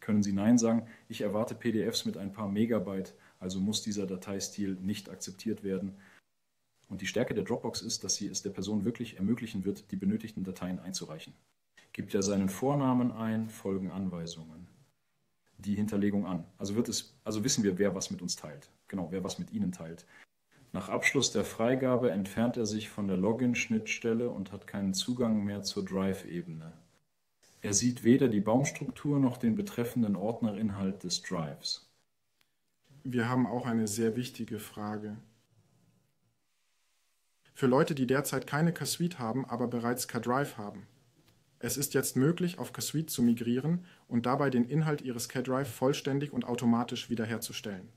können Sie Nein sagen, ich erwarte PDFs mit ein paar Megabyte, also muss dieser Dateistil nicht akzeptiert werden. Und die Stärke der Dropbox ist, dass sie es der Person wirklich ermöglichen wird, die benötigten Dateien einzureichen. Gibt er seinen Vornamen ein, folgen Anweisungen die Hinterlegung an. Also, wird es, also wissen wir, wer was mit uns teilt. Genau, wer was mit Ihnen teilt. Nach Abschluss der Freigabe entfernt er sich von der Login-Schnittstelle und hat keinen Zugang mehr zur Drive-Ebene. Er sieht weder die Baumstruktur noch den betreffenden Ordnerinhalt des Drives. Wir haben auch eine sehr wichtige Frage. Für Leute, die derzeit keine K-Suite haben, aber bereits K-Drive haben, es ist jetzt möglich, auf K-Suite zu migrieren und dabei den Inhalt Ihres K-Drive vollständig und automatisch wiederherzustellen.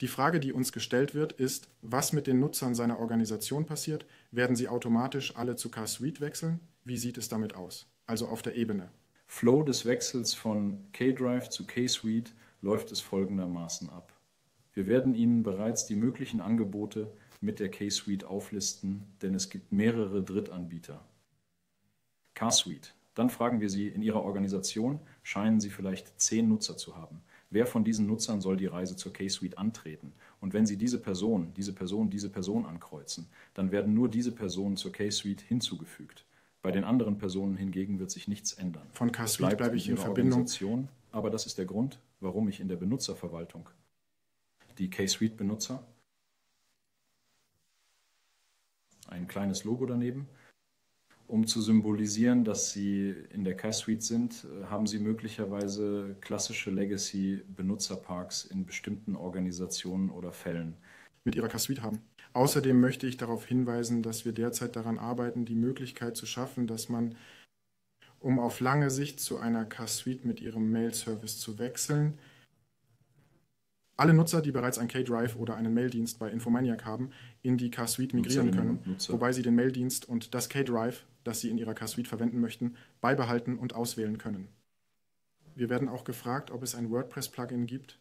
Die Frage, die uns gestellt wird, ist, was mit den Nutzern seiner Organisation passiert. Werden sie automatisch alle zu K-Suite wechseln? Wie sieht es damit aus? Also auf der Ebene. Flow des Wechsels von K-Drive zu K-Suite läuft es folgendermaßen ab. Wir werden Ihnen bereits die möglichen Angebote mit der K-Suite auflisten, denn es gibt mehrere Drittanbieter. K-Suite. Dann fragen wir Sie, in Ihrer Organisation scheinen Sie vielleicht zehn Nutzer zu haben. Wer von diesen Nutzern soll die Reise zur K-Suite antreten? Und wenn Sie diese Person, diese Person, diese Person ankreuzen, dann werden nur diese Personen zur K-Suite hinzugefügt. Bei den anderen Personen hingegen wird sich nichts ändern. Von K-Suite bleibe ich in Verbindung. Aber das ist der Grund, warum ich in der Benutzerverwaltung die K-Suite-Benutzer, ein kleines Logo daneben, um zu symbolisieren, dass sie in der K-Suite sind, äh, haben sie möglicherweise klassische Legacy-Benutzerparks in bestimmten Organisationen oder Fällen. Mit ihrer K-Suite haben. Außerdem möchte ich darauf hinweisen, dass wir derzeit daran arbeiten, die Möglichkeit zu schaffen, dass man, um auf lange Sicht zu einer K-Suite mit ihrem Mail-Service zu wechseln, alle Nutzer, die bereits ein K-Drive oder einen Maildienst bei Infomaniac haben, in die K-Suite migrieren können, wobei sie den Maildienst und das K-Drive das Sie in Ihrer K-Suite verwenden möchten, beibehalten und auswählen können. Wir werden auch gefragt, ob es ein WordPress-Plugin gibt,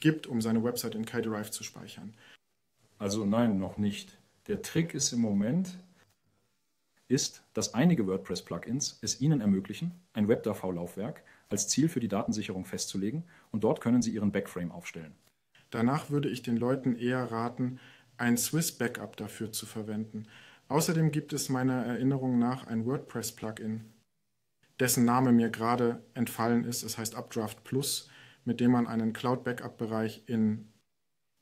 gibt, um seine Website in KDerive zu speichern. Also nein, noch nicht. Der Trick ist im Moment, ist, dass einige WordPress-Plugins es Ihnen ermöglichen, ein WebDAV-Laufwerk als Ziel für die Datensicherung festzulegen und dort können Sie Ihren Backframe aufstellen. Danach würde ich den Leuten eher raten, ein Swiss Backup dafür zu verwenden. Außerdem gibt es meiner Erinnerung nach ein WordPress-Plugin, dessen Name mir gerade entfallen ist. Es heißt Updraft Plus, mit dem man einen Cloud-Backup-Bereich in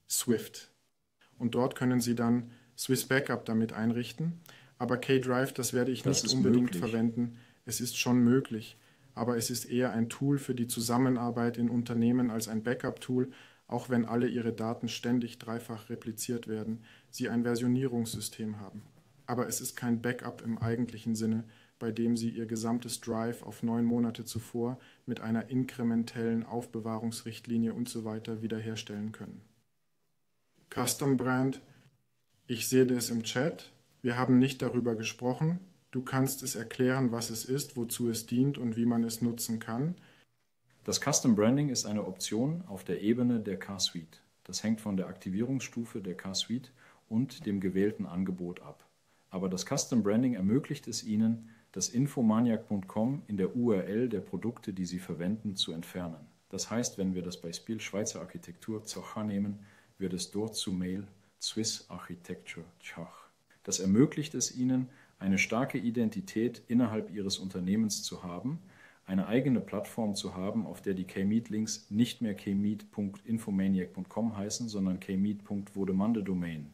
Swift. Und dort können Sie dann Swiss Backup damit einrichten. Aber K-Drive, das werde ich das nicht unbedingt möglich. verwenden. Es ist schon möglich, aber es ist eher ein Tool für die Zusammenarbeit in Unternehmen als ein Backup-Tool, auch wenn alle ihre Daten ständig dreifach repliziert werden, sie ein Versionierungssystem haben. Aber es ist kein Backup im eigentlichen Sinne, bei dem Sie Ihr gesamtes Drive auf neun Monate zuvor mit einer inkrementellen Aufbewahrungsrichtlinie usw. Wiederherstellen können. Custom Brand, ich sehe das im Chat. Wir haben nicht darüber gesprochen. Du kannst es erklären, was es ist, wozu es dient und wie man es nutzen kann. Das Custom Branding ist eine Option auf der Ebene der Car-Suite. Das hängt von der Aktivierungsstufe der Car-Suite und dem gewählten Angebot ab. Aber das Custom Branding ermöglicht es Ihnen, das infomaniac.com in der URL der Produkte, die Sie verwenden, zu entfernen. Das heißt, wenn wir das Beispiel Schweizer Architektur Zocha nehmen, wird es dort zu Mail Swiss Architecture Schach. Das ermöglicht es Ihnen, eine starke Identität innerhalb Ihres Unternehmens zu haben – eine eigene Plattform zu haben, auf der die K-Meet-Links nicht mehr kmeet.infomaniac.com heißen, sondern kmeet.wodemande-Domain.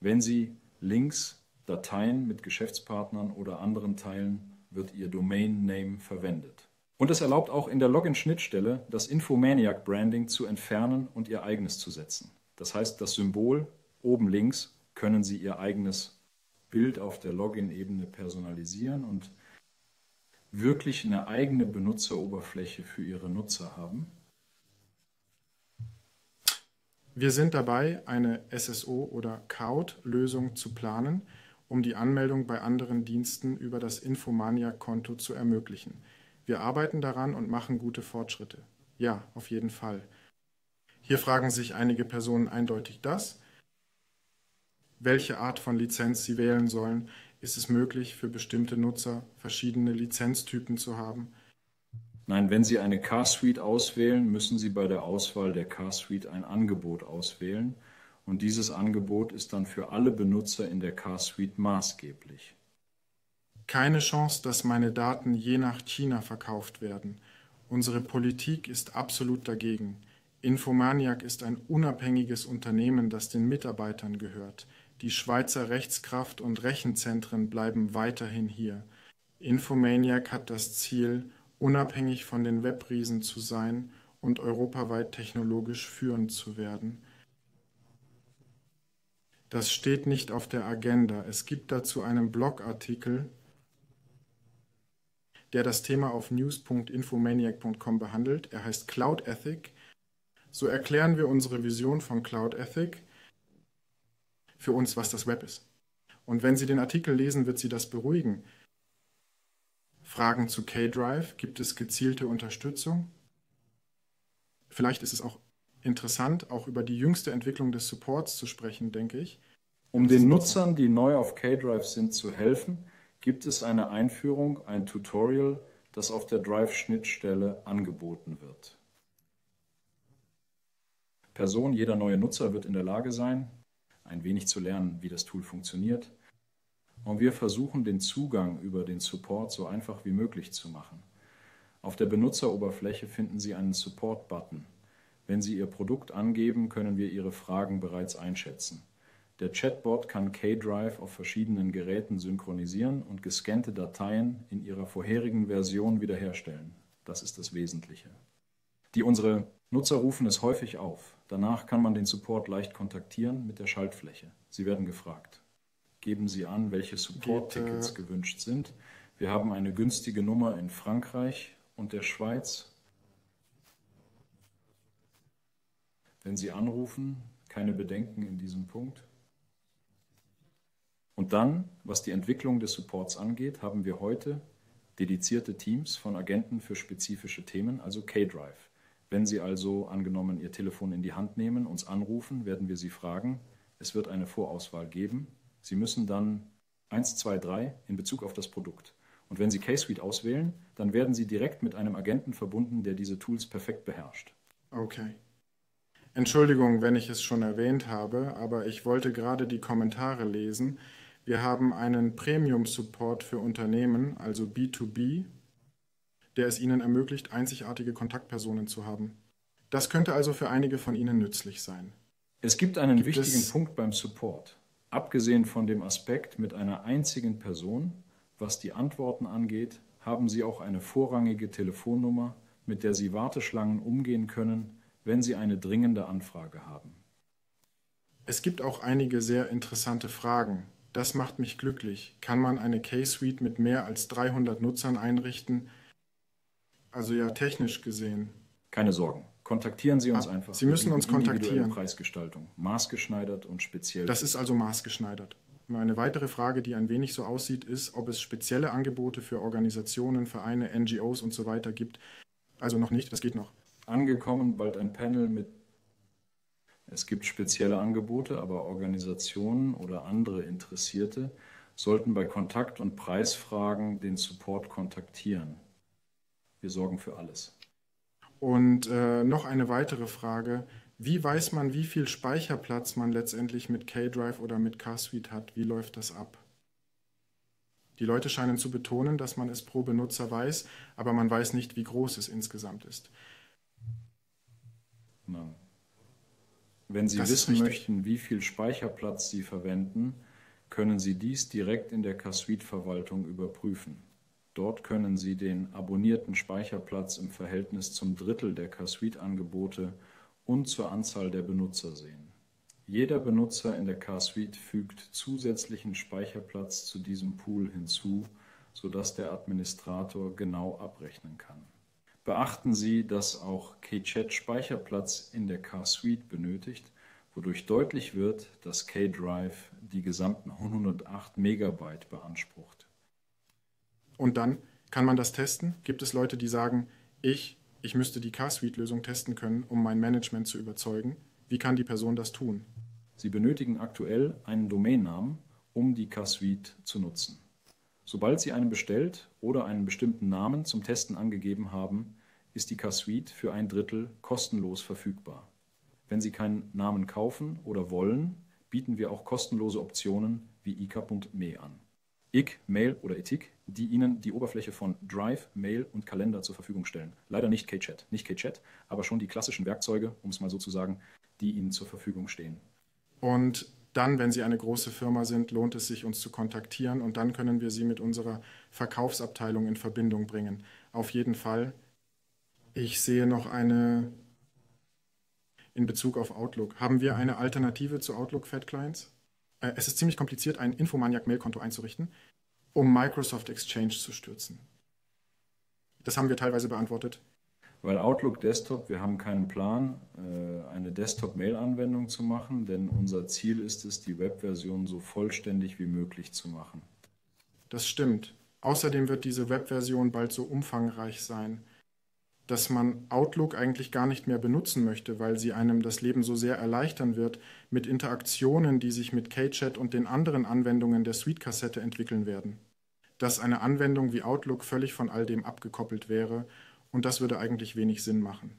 Wenn Sie Links, Dateien mit Geschäftspartnern oder anderen teilen, wird Ihr Domain-Name verwendet. Und es erlaubt auch in der Login-Schnittstelle das Infomaniac-Branding zu entfernen und Ihr eigenes zu setzen. Das heißt, das Symbol oben links können Sie Ihr eigenes Bild auf der Login-Ebene personalisieren und wirklich eine eigene Benutzeroberfläche für ihre Nutzer haben? Wir sind dabei, eine SSO oder Cloud-Lösung zu planen, um die Anmeldung bei anderen Diensten über das Infomania-Konto zu ermöglichen. Wir arbeiten daran und machen gute Fortschritte. Ja, auf jeden Fall. Hier fragen sich einige Personen eindeutig das, welche Art von Lizenz sie wählen sollen, ist es möglich, für bestimmte Nutzer verschiedene Lizenztypen zu haben? Nein, wenn Sie eine Car-Suite auswählen, müssen Sie bei der Auswahl der Car-Suite ein Angebot auswählen. Und dieses Angebot ist dann für alle Benutzer in der Car-Suite maßgeblich. Keine Chance, dass meine Daten je nach China verkauft werden. Unsere Politik ist absolut dagegen. Infomaniac ist ein unabhängiges Unternehmen, das den Mitarbeitern gehört. Die Schweizer Rechtskraft und Rechenzentren bleiben weiterhin hier. Infomaniac hat das Ziel, unabhängig von den Webriesen zu sein und europaweit technologisch führend zu werden. Das steht nicht auf der Agenda. Es gibt dazu einen Blogartikel, der das Thema auf news.infomaniac.com behandelt. Er heißt Cloud Ethic. So erklären wir unsere Vision von Cloud Ethic für uns, was das Web ist. Und wenn Sie den Artikel lesen, wird Sie das beruhigen. Fragen zu K-Drive, gibt es gezielte Unterstützung? Vielleicht ist es auch interessant, auch über die jüngste Entwicklung des Supports zu sprechen, denke ich. Um den Nutzern, die neu auf K-Drive sind, zu helfen, gibt es eine Einführung, ein Tutorial, das auf der Drive-Schnittstelle angeboten wird. Person, jeder neue Nutzer wird in der Lage sein, ein wenig zu lernen, wie das Tool funktioniert. Und wir versuchen den Zugang über den Support so einfach wie möglich zu machen. Auf der Benutzeroberfläche finden Sie einen Support-Button. Wenn Sie Ihr Produkt angeben, können wir Ihre Fragen bereits einschätzen. Der Chatbot kann K-Drive auf verschiedenen Geräten synchronisieren und gescannte Dateien in ihrer vorherigen Version wiederherstellen. Das ist das Wesentliche. Die unsere Nutzer rufen es häufig auf. Danach kann man den Support leicht kontaktieren mit der Schaltfläche. Sie werden gefragt. Geben Sie an, welche Support-Tickets gewünscht sind. Wir haben eine günstige Nummer in Frankreich und der Schweiz. Wenn Sie anrufen, keine Bedenken in diesem Punkt. Und dann, was die Entwicklung des Supports angeht, haben wir heute dedizierte Teams von Agenten für spezifische Themen, also K-Drive. Wenn Sie also angenommen Ihr Telefon in die Hand nehmen, uns anrufen, werden wir Sie fragen. Es wird eine Vorauswahl geben. Sie müssen dann 1, 2, 3 in Bezug auf das Produkt. Und wenn Sie K-Suite auswählen, dann werden Sie direkt mit einem Agenten verbunden, der diese Tools perfekt beherrscht. Okay. Entschuldigung, wenn ich es schon erwähnt habe, aber ich wollte gerade die Kommentare lesen. Wir haben einen Premium-Support für Unternehmen, also B2B, der es Ihnen ermöglicht, einzigartige Kontaktpersonen zu haben. Das könnte also für einige von Ihnen nützlich sein. Es gibt einen gibt wichtigen Punkt beim Support. Abgesehen von dem Aspekt mit einer einzigen Person, was die Antworten angeht, haben Sie auch eine vorrangige Telefonnummer, mit der Sie Warteschlangen umgehen können, wenn Sie eine dringende Anfrage haben. Es gibt auch einige sehr interessante Fragen. Das macht mich glücklich. Kann man eine K-Suite mit mehr als 300 Nutzern einrichten? Also ja, technisch gesehen. Keine Sorgen. Kontaktieren Sie uns ah, einfach. Sie müssen uns kontaktieren. Preisgestaltung. Maßgeschneidert und speziell. Das ist also maßgeschneidert. Eine weitere Frage, die ein wenig so aussieht, ist, ob es spezielle Angebote für Organisationen, Vereine, NGOs und so weiter gibt. Also noch nicht, das geht noch angekommen, bald ein Panel mit. Es gibt spezielle Angebote, aber Organisationen oder andere Interessierte sollten bei Kontakt- und Preisfragen den Support kontaktieren. Wir sorgen für alles. Und äh, noch eine weitere Frage. Wie weiß man, wie viel Speicherplatz man letztendlich mit K-Drive oder mit K-Suite hat? Wie läuft das ab? Die Leute scheinen zu betonen, dass man es pro Benutzer weiß, aber man weiß nicht, wie groß es insgesamt ist. Na. Wenn Sie das wissen möchten, wie viel Speicherplatz Sie verwenden, können Sie dies direkt in der K-Suite-Verwaltung überprüfen. Dort können Sie den abonnierten Speicherplatz im Verhältnis zum Drittel der K-Suite-Angebote und zur Anzahl der Benutzer sehen. Jeder Benutzer in der K-Suite fügt zusätzlichen Speicherplatz zu diesem Pool hinzu, sodass der Administrator genau abrechnen kann. Beachten Sie, dass auch KChat Speicherplatz in der K-Suite benötigt, wodurch deutlich wird, dass K-Drive die gesamten 108 Megabyte beansprucht. Und dann kann man das testen? Gibt es Leute, die sagen, ich, ich müsste die K-Suite-Lösung testen können, um mein Management zu überzeugen? Wie kann die Person das tun? Sie benötigen aktuell einen Domainnamen, um die K-Suite zu nutzen. Sobald Sie einen bestellt oder einen bestimmten Namen zum Testen angegeben haben, ist die K-Suite für ein Drittel kostenlos verfügbar. Wenn Sie keinen Namen kaufen oder wollen, bieten wir auch kostenlose Optionen wie ika.me an. IK, Mail oder Etik, die Ihnen die Oberfläche von Drive, Mail und Kalender zur Verfügung stellen. Leider nicht KChat. Nicht KChat, aber schon die klassischen Werkzeuge, um es mal so zu sagen, die Ihnen zur Verfügung stehen. Und dann, wenn Sie eine große Firma sind, lohnt es sich, uns zu kontaktieren und dann können wir Sie mit unserer Verkaufsabteilung in Verbindung bringen. Auf jeden Fall. Ich sehe noch eine in Bezug auf Outlook. Haben wir eine Alternative zu Outlook Fat Clients? Äh, es ist ziemlich kompliziert, ein Infomaniac-Mail-Konto einzurichten, um Microsoft Exchange zu stürzen. Das haben wir teilweise beantwortet. Weil Outlook Desktop, wir haben keinen Plan, äh, eine Desktop-Mail-Anwendung zu machen, denn unser Ziel ist es, die Webversion so vollständig wie möglich zu machen. Das stimmt. Außerdem wird diese Webversion bald so umfangreich sein, dass man Outlook eigentlich gar nicht mehr benutzen möchte, weil sie einem das Leben so sehr erleichtern wird mit Interaktionen, die sich mit KChat und den anderen Anwendungen der Suite-Kassette entwickeln werden. Dass eine Anwendung wie Outlook völlig von all dem abgekoppelt wäre und das würde eigentlich wenig Sinn machen.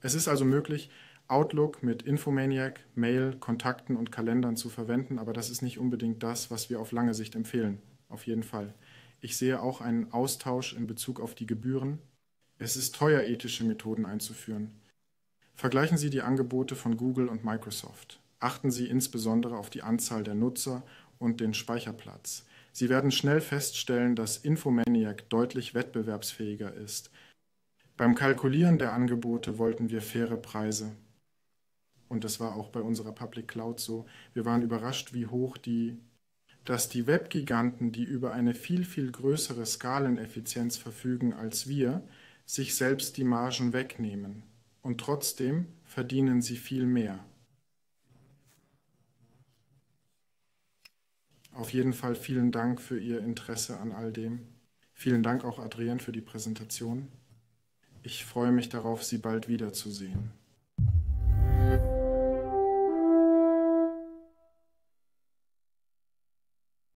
Es ist also möglich, Outlook mit Infomaniac, Mail, Kontakten und Kalendern zu verwenden, aber das ist nicht unbedingt das, was wir auf lange Sicht empfehlen. Auf jeden Fall. Ich sehe auch einen Austausch in Bezug auf die Gebühren. Es ist teuer, ethische Methoden einzuführen. Vergleichen Sie die Angebote von Google und Microsoft. Achten Sie insbesondere auf die Anzahl der Nutzer und den Speicherplatz. Sie werden schnell feststellen, dass Infomaniac deutlich wettbewerbsfähiger ist, beim Kalkulieren der Angebote wollten wir faire Preise. Und das war auch bei unserer Public Cloud so. Wir waren überrascht, wie hoch die, dass die Webgiganten, die über eine viel, viel größere Skaleneffizienz verfügen als wir, sich selbst die Margen wegnehmen. Und trotzdem verdienen sie viel mehr. Auf jeden Fall vielen Dank für Ihr Interesse an all dem. Vielen Dank auch Adrian für die Präsentation. Ich freue mich darauf, Sie bald wiederzusehen.